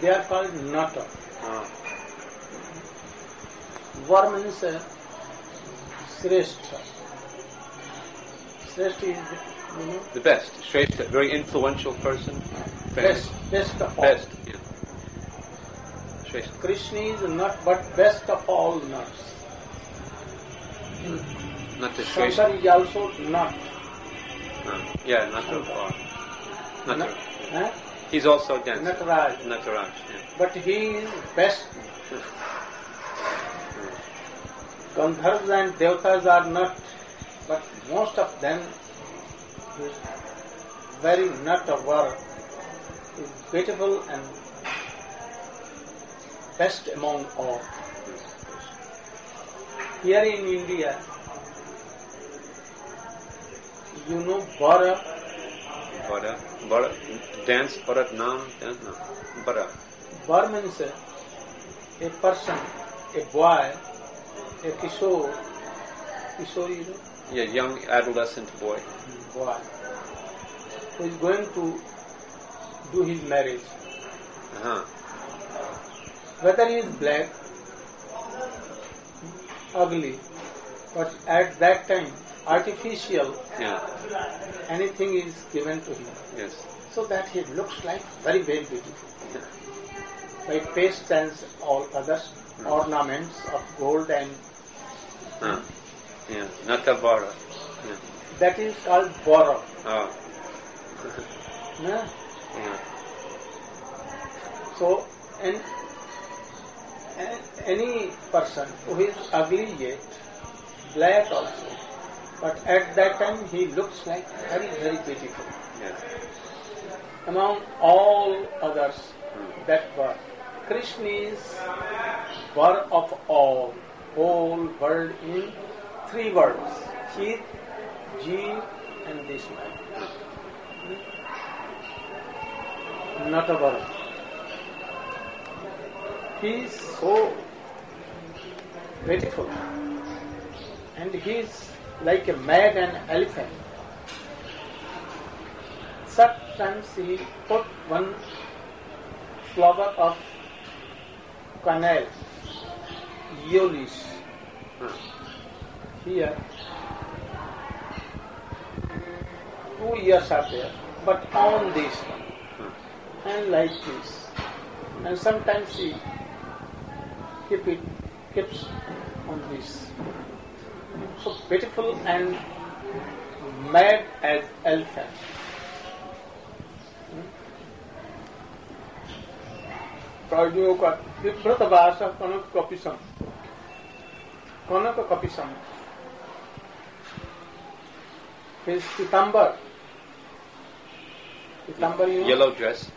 They are called nata. Ah. Huh. Var means Srestha. Srestha is, you know, The best. Shrestha, very influential person. Famous. best, best of all. Best. Yeah. Shrestha. Krishna is not but best of all nuts. Not the Shrestha. Is also not. Huh. Yeah, not the. Uh, not Not, the he's also dancer. not Raj. Nataraj. Yeah. But he is best. Gandharvas and Devatas are not, but most of them is very nut of is beautiful and best among all. Here in India, you know Bara, Bara. Bara. Dance. Bharat Nam. Dance. No. Bara. Bara means a person, a boy, a kishore, kishore you know, Yeah, young adolescent boy. boy, who is going to do his marriage. Uh-huh. Whether he is black, ugly, but at that time, artificial, Yeah. anything is given to him. Yes. So that he looks like very, very beautiful. By paste and all others, ornaments of gold and Yeah. Natavara. Yeah. that is called bora. Oh. No? Yeah. So, an, an, any person who is ugly yet, black also, but at that time he looks like very, very beautiful. Yes. Among all others that were, Krishna is word of all, whole world in three words, Chit, Jeev and this man. Word. He is so beautiful and he is like a mad and elephant. Sometimes he put one flower of canal, Iolis. Here, two years are there, but on this and like this. And sometimes he keep it keeps on this. So pitiful and mad as elephant. Hmm? Prajnyo ka, Vibhrata Vasa Kanak Kapisam. Kanak कपिसम His Pitambar, Pitambar you know, Yellow dress.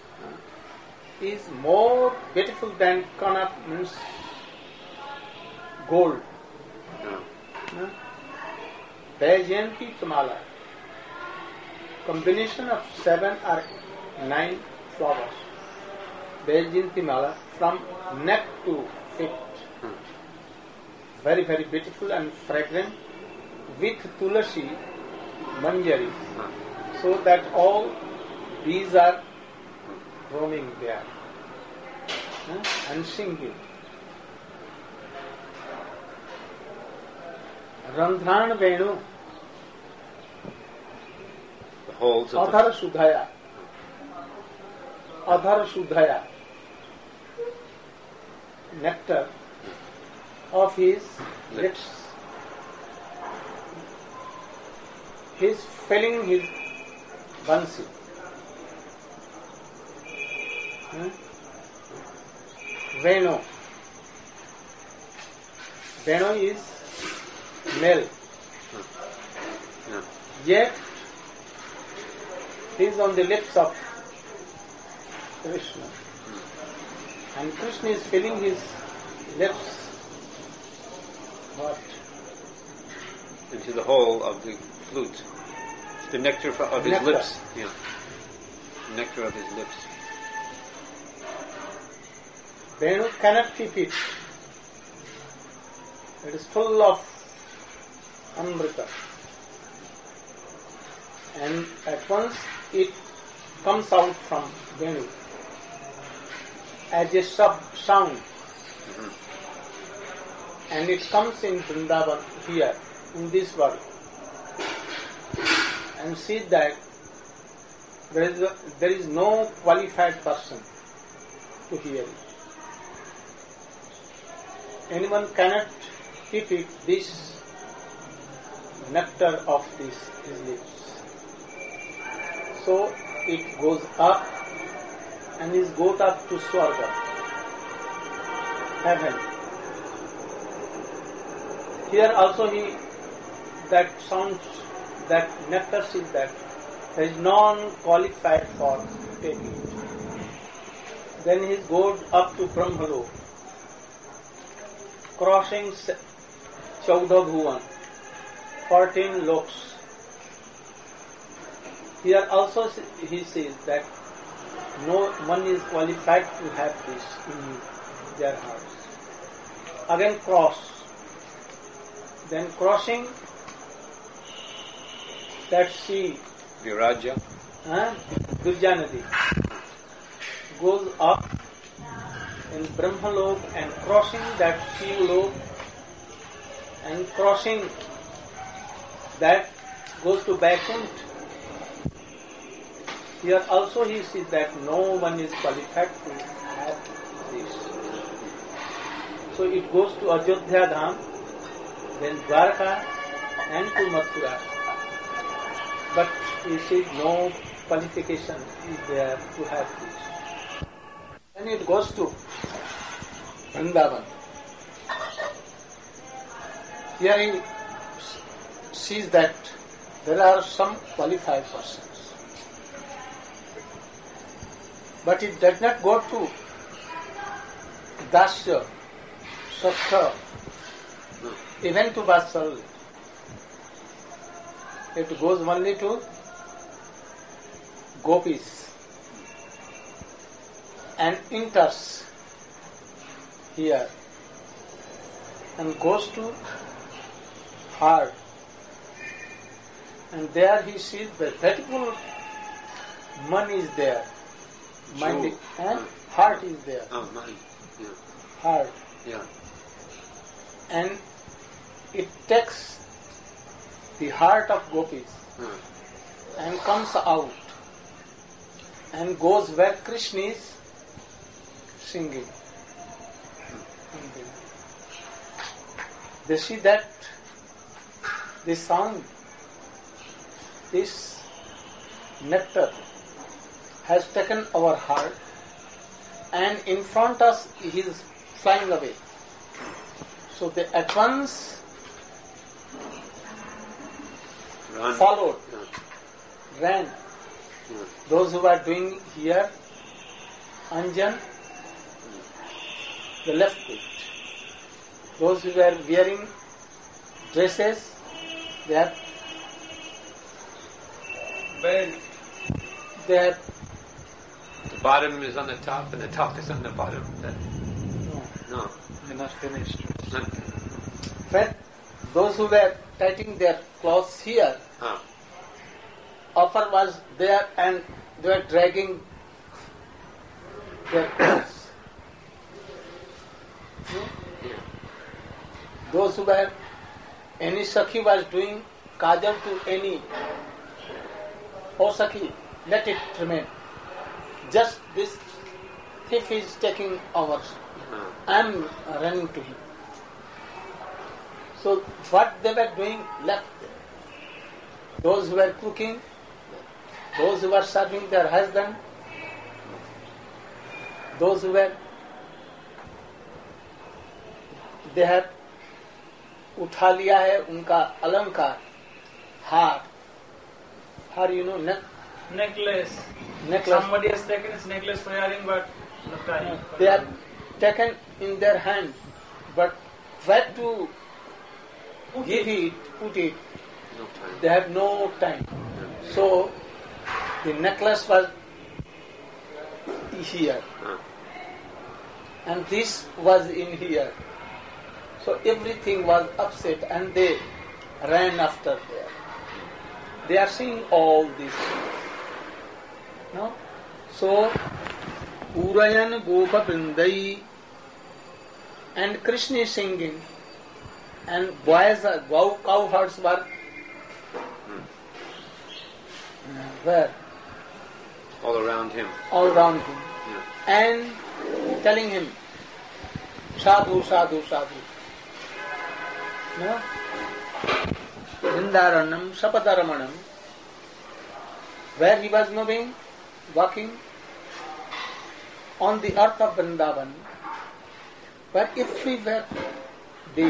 is more beautiful than Kanak means gold. No. Huh? Vajayanti Kamala. Combination of seven or nine flowers. Vajayanti Mala from neck to feet. Very, very beautiful and fragrant with tulasi, manjari. So that all these are roaming there and singing. रंध्राण वेणु अधर सुधया अधर सुधया nectar of his lips. He is filling his bansi. Hmm? Veno. Veno is male. yeah. Yet he is on the lips of Krishna. And Krishna is filling his lips what? into the hole of the flute. The nectar of his Nectar. lips. Yeah. Nectar of his lips. Venu cannot keep it. It is full of amrita. And at once it comes out from Venu as a sub sound. Mm-hmm. And it comes in Vrindavan here, in this body. And see that there is, there is no qualified person to hear it anyone cannot keep this nectar of this his lips. So it goes up and is goes up to Swarga, heaven. Here also he that sounds that nectar is that is none qualified for taking it. Then he goes up to Brahmalok crossing Chaudha Bhuvan, 14 loks. Here also he says that no one is qualified to have this in their hearts. Again cross. Then crossing that sea, Viraja. huh? Durja Nadi, goes up in Brahmalok and crossing that sea Shivlok and crossing that goes to Vaikunt. Here also he sees that no one is qualified to have this. So it goes to Ajodhya Dham, then Dwarka and to Mathura. But he sees no qualification is there to have this. Then it goes to Vrindavan. Here he sees that there are some qualified persons. But it does not go to Dasya, Sakha, even to Vatsal. It goes only to Gopis and enters here and goes to heart and there he sees the beautiful man is there mind Jewel. and heart is there. Oh, mine. Yeah. heart Yeah. and it takes the heart of gopis Uh, and comes out and goes where Krishna is singing. They see that this sound, this nectar has taken our heart and in front of us he is flying away. So they at once run. followed, Yeah. ran. Yeah. Those who are doing here, Anjan, the left foot. Those who are wearing dresses, they are Bell. they are The bottom is on the top and the top is on the bottom. That, no, No. they are not finished. Not, When those who were tightening their clothes here, ah. upper was there and they were dragging their clothes. Those who were, any Sakhi was doing kajal to any, oh Sakhi, let it remain. Just this thief is taking ours. I am running to him. So what they were doing left them. Those who were cooking, those who were serving their husband, those who were they have उठा लिया है उनका अलंकार हार हार you know necklace. necklace Somebody has taken his necklace for wearing, but tying. they are taken in their hand but where to give it put it. They have no time. So the necklace was here. And this was in here. So everything was upset and they ran after there. They are seeing all these things no? So urayan gopa brindai and krishna is singing and boys are cow, cowherds were uh, where All around him. all around him Yeah. and telling him sadhu sadhu sadhu no Vrindaranam Sapataramanam where he was moving walking on the earth of Vrindavan but everywhere the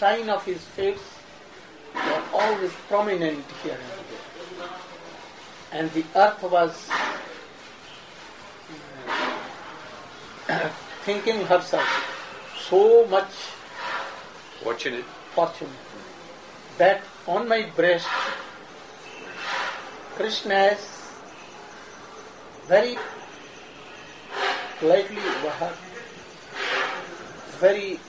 sign of his face were always prominent here and there and the earth was uh, thinking herself so much Fortunate. fortunate that on my breast Krishna has very lightly very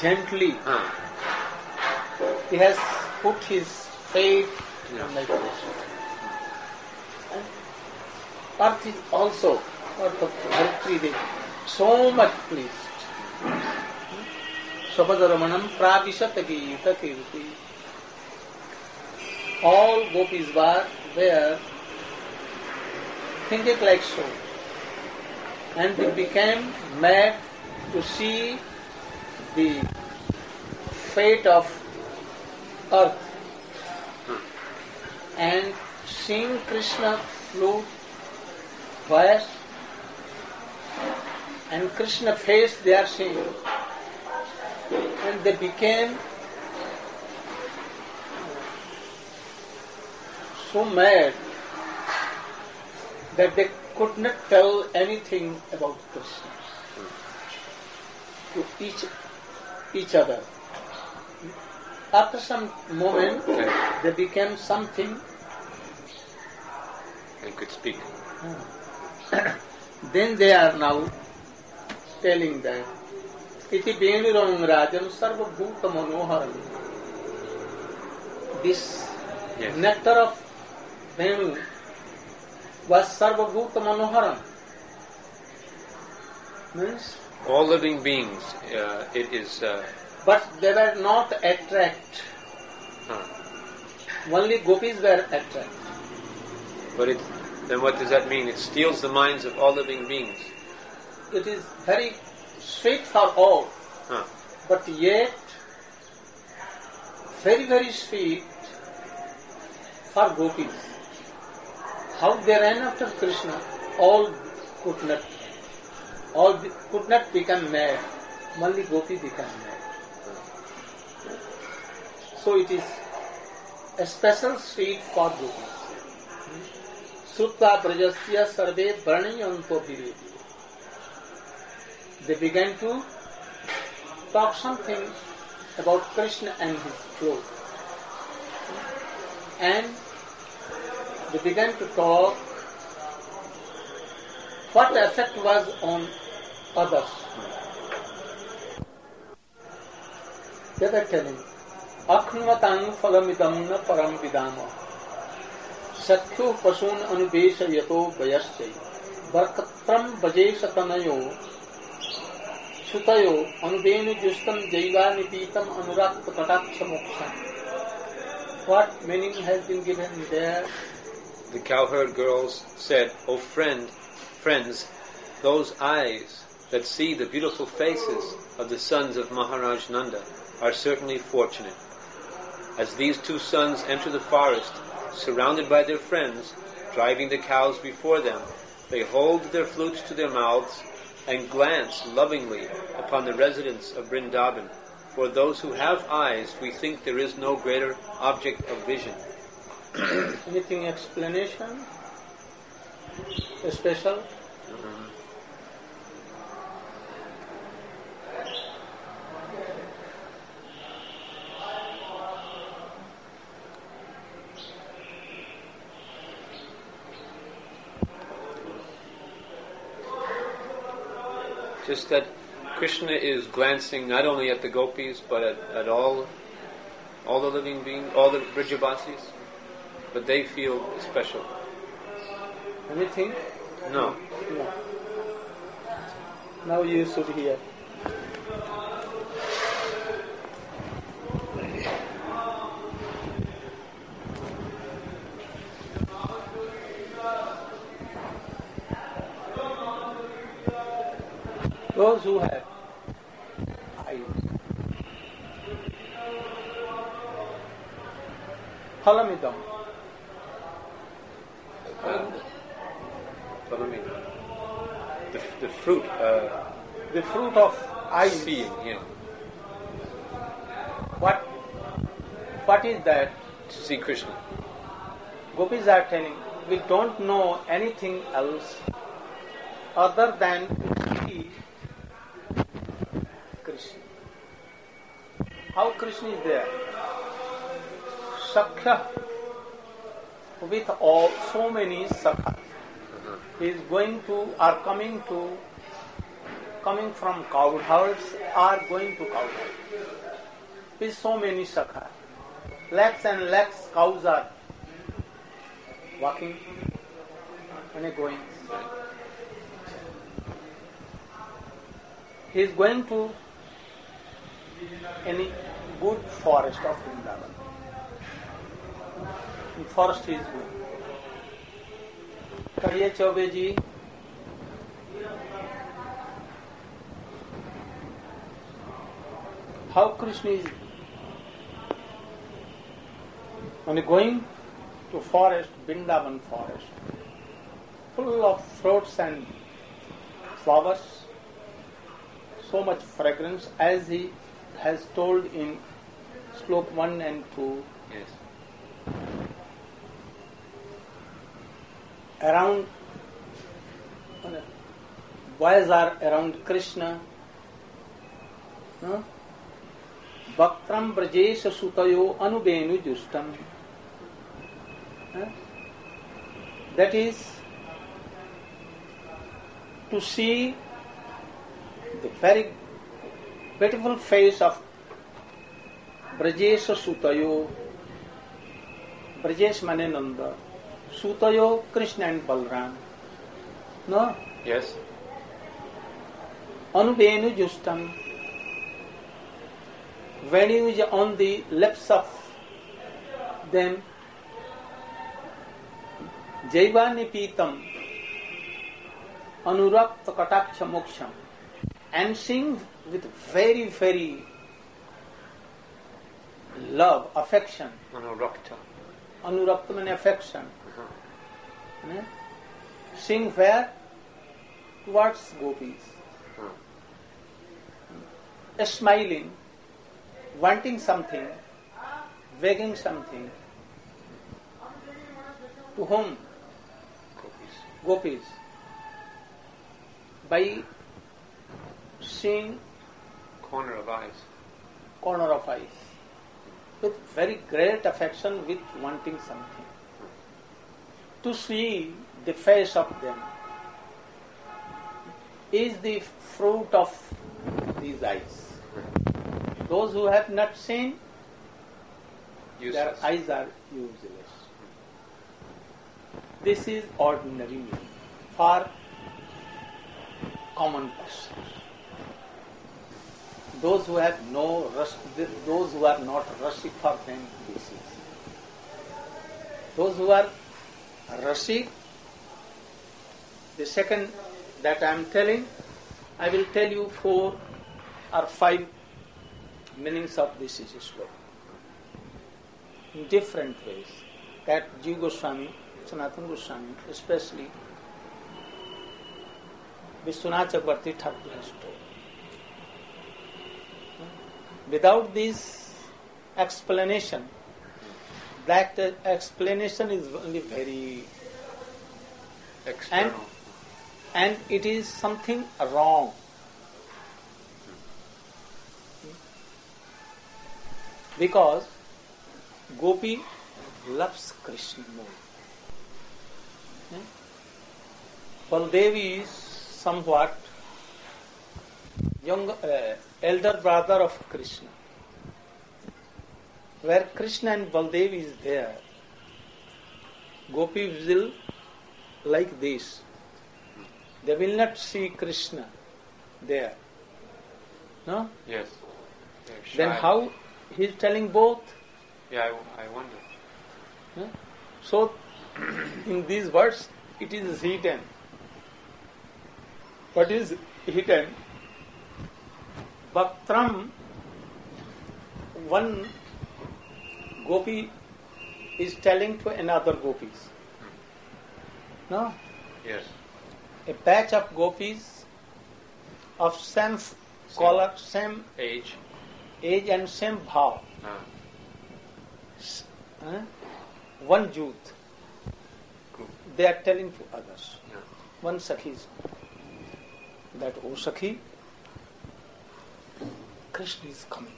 gently Ah. he has put his faith Yeah. on breast. And Earth is also, Earth of Dhartri Devi, so much pleased. Sabadaramanam pravishat gita kirti. All gopis were there thinking like so. And they became mad to see the fate of earth. And seeing Krishna flute fire and Krishna face they are seeing. And they became so mad that they could not tell anything about Krishna. To each each other. After some moment, they became something. And could speak. then they are now telling that rajam sarvabhuta manoharam. This Yes. nectar of Venu was sarvabhuta manoharam. Means, All living beings, uh, it is. Uh, but they were not attract. huh. Only gopis were attract. But it, then what does that mean? It steals the minds of all living beings. It is very sweet for all. Huh. but yet very very sweet for gopis. How they ran after Krishna, all could not, be- could not become mad. Only gopi became mad. So it is a special sweet for gopis. Sutta prajasya sarve varniyanto viredi. They began to talk something about Krishna and his flow. And they began to talk what effect was on telling, Akhnvatang phalamidam na param vidama. सख्यो पशून अनुवेश यतो वयश्च बर्कत्रम बजेश तनयो सुतयो अनुवेनु जुस्तम जैवा निपीतम अनुरक्त कटाक्ष मोक्षम What meaning has been given there? The cowherd girls said, O friend, friends, those eyes that see the beautiful faces of the sons of Maharaj Nanda are certainly fortunate. As these two sons enter the forest, surrounded by their friends, driving the cows before them, they hold their flutes to their mouths and glance lovingly upon the residents of Vrindavan. For those who have eyes, we think there is no greater object of vision. Anything explanation? Special? Just that Krishna is glancing not only at the gopis but at, at all all the living beings, all the Brijabasis, but they feel special. Anything? No. No. Now you should hear. Those who have eyes. Phalamidam. Uh, follow me. The, the fruit, uh, The fruit of I seeing, yeah. What? What is that? See Krishna. Gopis are telling, we don't know anything else other than see Krishna. How Krishna is there? Sakya with all so many sakhas. He is going to are coming to coming from cow herds or going to cow herds. With so many sakhas. Lakhs and lakhs cows are walking and going. He is going to any good forest of Vrindavan. In forest he is going. कहिए Choubey ji how Krishna is when going to forest, Vrindavan forest, full of fruits and flowers, so much fragrance as he has told in slok 1 and 2 Yes. around boys are around Krishna. Huh? Bhaktram Brajesha Sutayo Anubenu Justam. Huh? That is to see the very beautiful face of Brajesha Sutayo. Brajesh Mane Nanda. Sutayo, Krishna and Balram. No? Yes. Anubenu Justam. Is on the lips of them. Jaivani Pitam. Anurakta Kataksha Moksham. And sing with very, very love, affection. Anurakta. Anurakta means affection. Eh? Sing where? Towards gopis. Uh-huh. Hmm. Smiling, wanting something, begging something. To whom? Gopis. Gopis. By seeing Corner of eyes. corner of eyes. With very great affection, with wanting something. To see the face of them is the fruit of these eyes. Those who have not seen, their eyes are useless. this is ordinary meaning for common persons. Those who have no rush, those who are not rushy for them, this is. Those who are rushy, the second that I am telling, I will tell you four or five meanings of this is sloka in different ways. That Jiva Goswami, Sanatana Goswami, especially Vishwanath Chakravarti Thakur has told. Without this explanation, that explanation is only very External. and it is something wrong. Because Gopi loves Krishna more. Hmm? Baldev is somewhat young, uh, elder brother of Krishna. Where Krishna and Baldev is there, Gopi will like this. They will not see Krishna there. No? Yes. Then how he is telling both? Yeah, I, I wonder. Huh? So, in these words, it is hidden. What is hidden? Bhaktram, one gopi is telling to another gopis. No? Yes. A batch of gopis of same color, same Age. And same. Huh? One. Group. They are telling to others. One Sakhi is that, O Sakhi, Krishna is coming.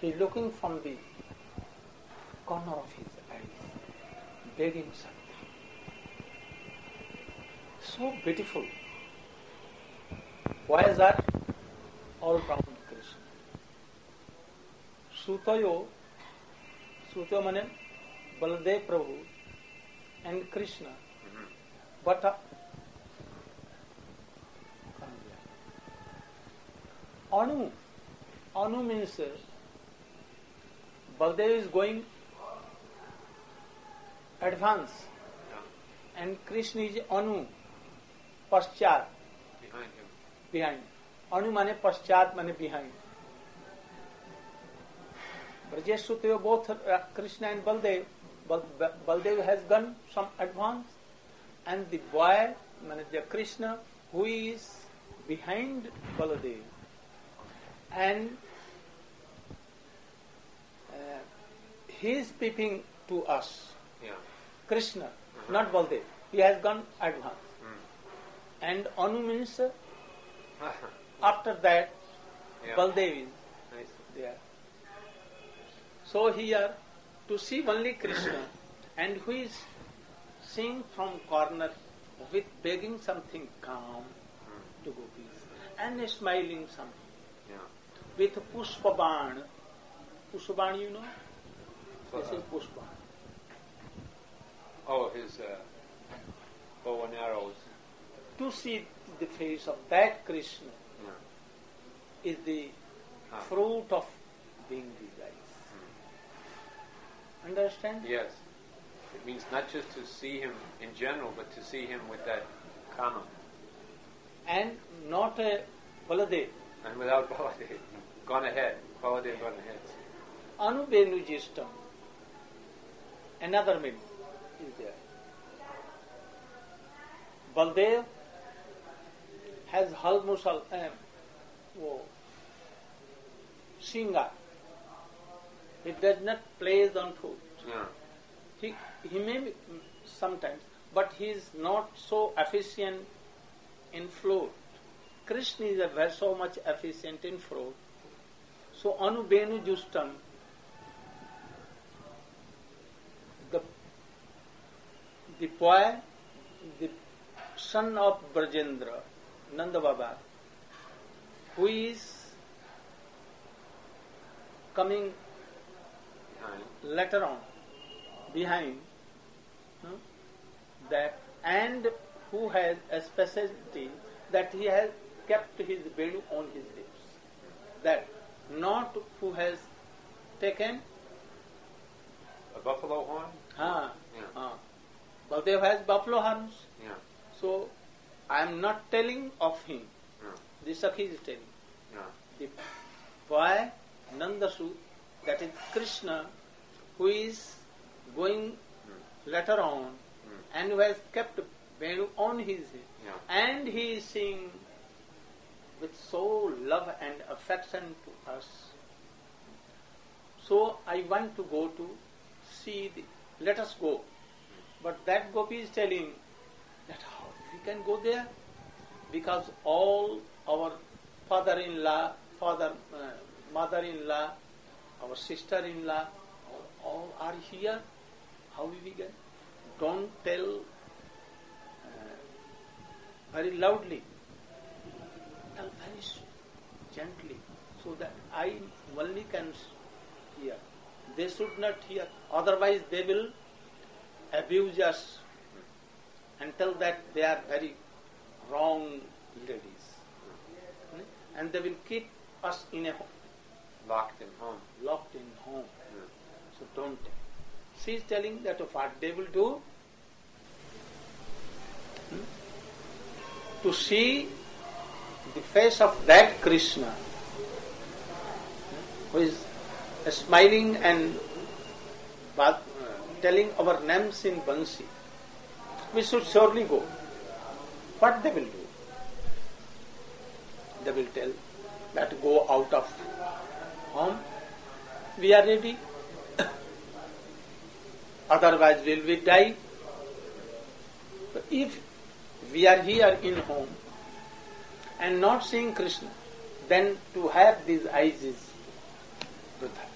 He is looking from the corner of his eyes, begging something. So beautiful. Why is that? All round Krishna. Sutayo, Sutayo means Baladev Prabhu and Krishna. But uh, Anu, Anu means uh, Baldev is going advance and Krishna is Anu, paschat, Behind him. behind. Anu mane paschat mane behind. Brajesh both uh, Krishna and Baldev. Bal- Bal- Baldev has gone some advance and the boy, the Krishna, who is behind Baladev and uh, he is peeping to us. Yeah. Krishna, not Baldev. He has gone advance. And Anu means uh, after that yeah. Baldev is. So here to see only Krishna and who is seeing from corner with begging something calm to gopis and smiling something Yeah. with pushpaban. Pushpaban you know? So, This uh, is pushpan. oh, his uh, bow and arrows. To see the face of that Krishna Yeah. is the Ah. fruit of being eyes. Understand? Yes. It means not just to see him in general, but to see him with that kama. And not a Baladev. And without Baladev. Gone ahead. Baladev gone ahead. Anubenujistam. Another meaning is there. Baldev has halmusal, um, wo, singa. He does not plays on foot. Yeah. He, he may be mm, sometimes, but he is not so efficient in flute. Krishna is a very so much efficient in flute. So Anubenu Justam, the the boy, the son of Brajendra, Nanda Baba, who is coming. Later on, behind, huh? that and who has a specialty that he has kept his Venu on his lips. That not who has taken A buffalo horn? ah, Yeah. ah. Baldev has buffalo horns. Yeah. So I am not telling of him. Yeah. The Sakhi is telling. Yeah. The, why Nandasu, that is Krishna, who is going later on and who has kept Venu on his head, Yeah. and he is seeing with so love and affection to us. So I want to go to see the, let us go. But that gopi is telling that how we can go there because all our father-in-law, father, uh, mother-in-law, our sister-in-law, all, all are here. How we get? Don't tell uh, very loudly. Tell very gently, so that I only can hear. They should not hear. Otherwise, they will abuse us and tell that they are very wrong ladies. Hmm? And they will keep us in a Locked in home. locked in home. Yeah. So don't. She is telling that what they will do hmm, to see the face of that Krishna hmm, who is smiling and uh, telling our names in Bansi. We should surely go. What they will do? They will tell that go out of home. We are ready. Otherwise, will we die? So if we are here in home and not seeing Krishna, then to have these eyes is vritha,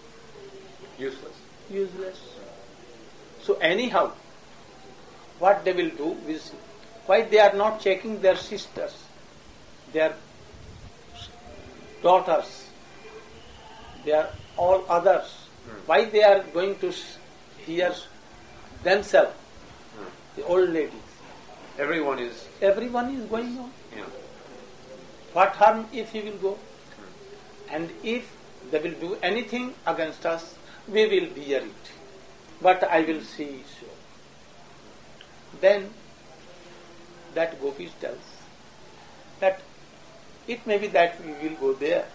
Useless. useless. So anyhow, what they will do, see. Why they are not checking their sisters, their daughters, their all others. Hmm. Why they are going to hear themselves, hmm. the old ladies. Everyone is. Everyone is going on. Yeah. What harm if he will go? Hmm. And if they will do anything against us, we will bear it. But I will see so. Then that Gopis tells that it may be that we will go there.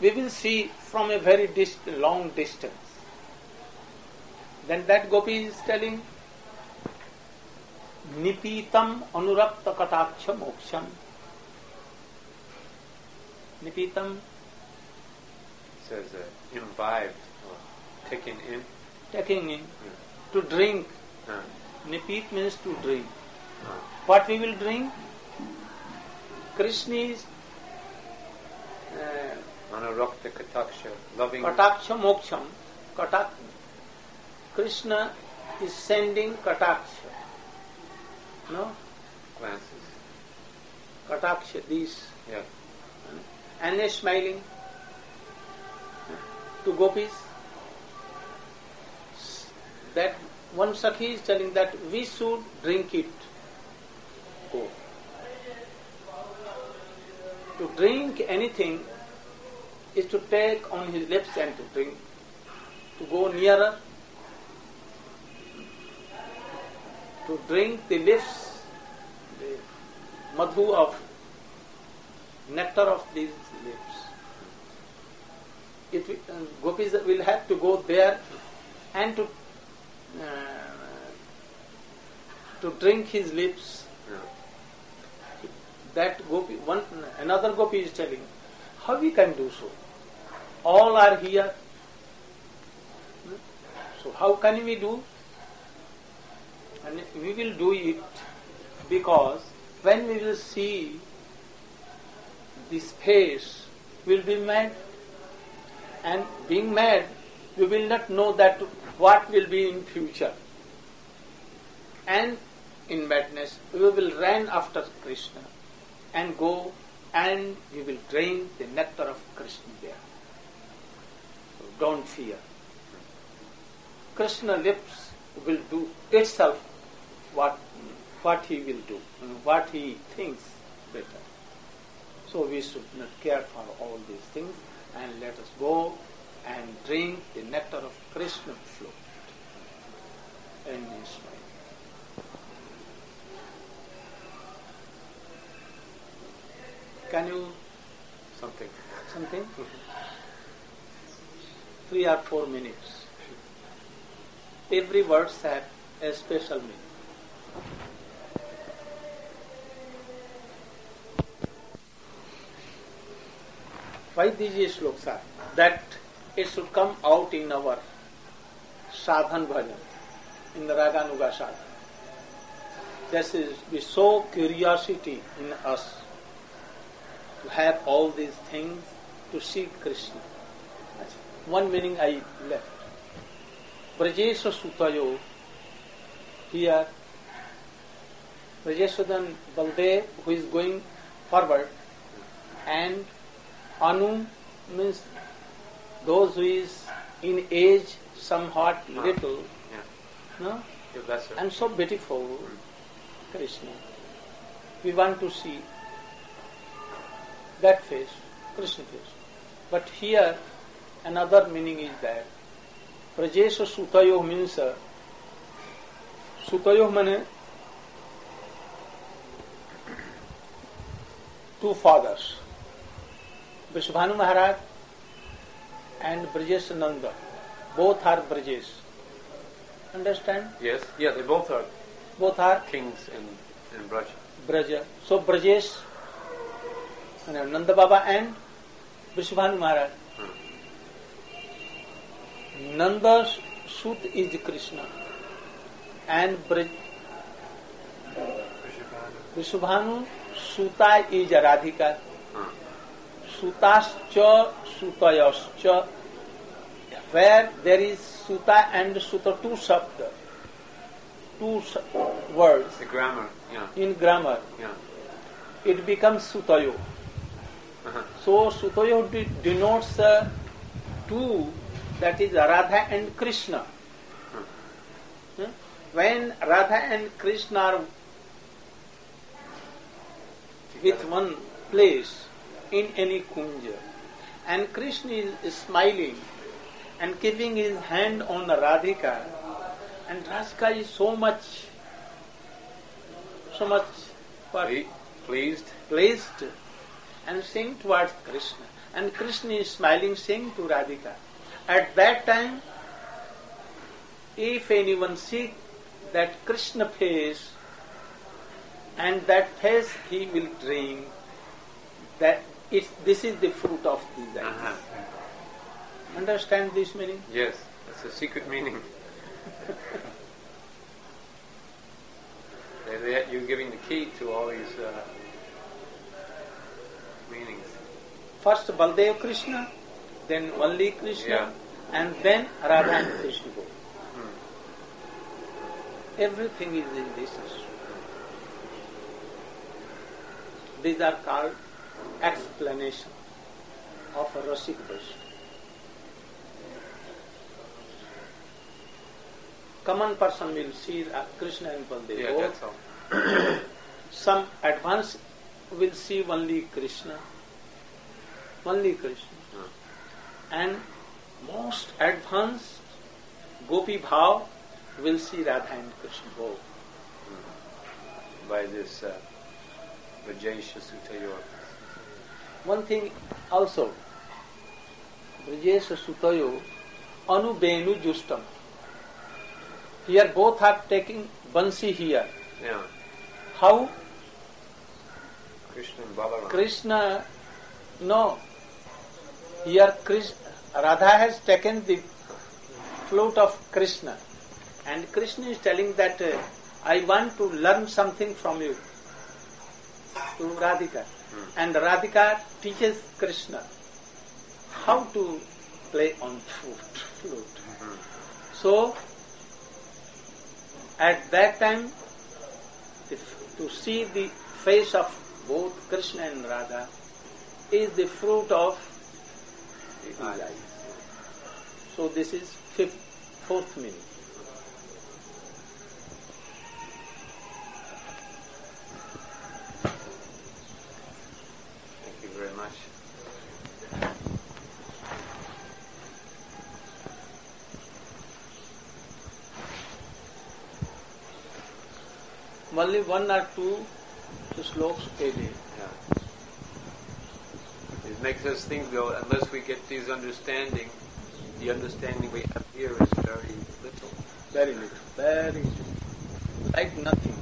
We will see from a very dist- long distance. Then that Gopi is telling निपीतम अनुरक्त कटाक्ष मोक्षम निपीतम says uh, imbibed or taken in. taking in yeah. to drink Uh, nipit means to drink uh, what we will drink krishna is uh, Anurakta Kataksha, loving. kataksha moksham katak krishna is sending kataksha no glances. kataksha these Yeah. and is smiling to gopis. That one Sakhi is telling that we should drink it. Go. To drink anything is to take on his lips and to drink. To go nearer. To drink the lips, the madhu of nectar of these lips. It, uh, gopis will have to go there and to uh, to drink his lips. That gopi, one another gopi is telling, how we can do so? All are here. So how can we do? And we will do it because when we will see this face, will be mad. And being mad, we will not know that what will be in future. And in madness, we will run after Krishna and go and we will drink the nectar of Krishna there. Don't fear. Krishna lips will do itself what what he will do, and what he thinks better. So we should not care for all these things and let us go and drink the nectar of Krishna flow in his mind. Can you Something. something? Three or four minutes. Every word has a special meaning. Why these shlokas are? That it should come out in our sadhan bhajan, in the raganuga sadhan. is be so curiosity in us to have all these things to see Krishna. One meaning I left. Brajesha Sutayo, here, Brajeswadan Baldev, who is going forward, and Anu means those who is in age somewhat Ah. little, Yeah. no? You're and so beautiful, Krishna. We want to see that face, Krishna face. But here, another meaning is that Prajesha Sutayo means uh, Sutayo means two fathers, Vishvanu Maharaj and Brajesh Nanda. Both are Brajesh. Understand? yes. Yeah, they both are Both are kings in, in Braja. Braja. So Brajesh, Nanda Baba and Vishvanu Maharaj. Nanda's Sut is Krishna and Braj, Vishvanu Suta is Radhika. Hmm. Sutascha Sutayascha. Where there is Suta and Suta, two shabda, two words The grammar. Yeah. in grammar, Yeah. it becomes Sutayo. Uh-huh. So Sutayo de- denotes uh, two, that is Radha and Krishna. Hmm? When Radha and Krishna are with one place in any kunja, and Krishna is smiling and keeping his hand on Radhika, and Radhika is so much, so much what, Pleased. pleased and saying towards Krishna. And Krishna is smiling, saying to Radhika. At that time, if anyone see that Krishna face and that face he will drink, that this is the fruit of eyes. Uh-huh. Understand this meaning? Yes. That's a secret meaning. You're giving the key to all these uh, meanings. First Baldev Krishna, then only Krishna, Yeah. and then Radha and Krishna. Hmm. Everything is in this. These are called explanation of a Rasik. Common person will see Krishna and Baldev. Yeah, that's all. Some advanced will see only Krishna, only Krishna. And most advance gopi bhav will see Radha and Krishna bhog by this Brajesh one thing also Brajesh सुतयो अनुबेनु जुष्टम here both are taking bansi here how Krishna Krishna know here Krishna, Radha has taken the flute of Krishna and Krishna is telling that uh, I want to learn something from you to Radhika and Radhika teaches Krishna how to play on flute. flute. So at that time if, to see the face of both Krishna and Radha is the fruit of life. So this is fifth, fourth meaning. Thank you very much. Only one or two sloks a day. It makes us think though, unless we get these understanding, the understanding we have here is very little. Very little, very little. Like nothing.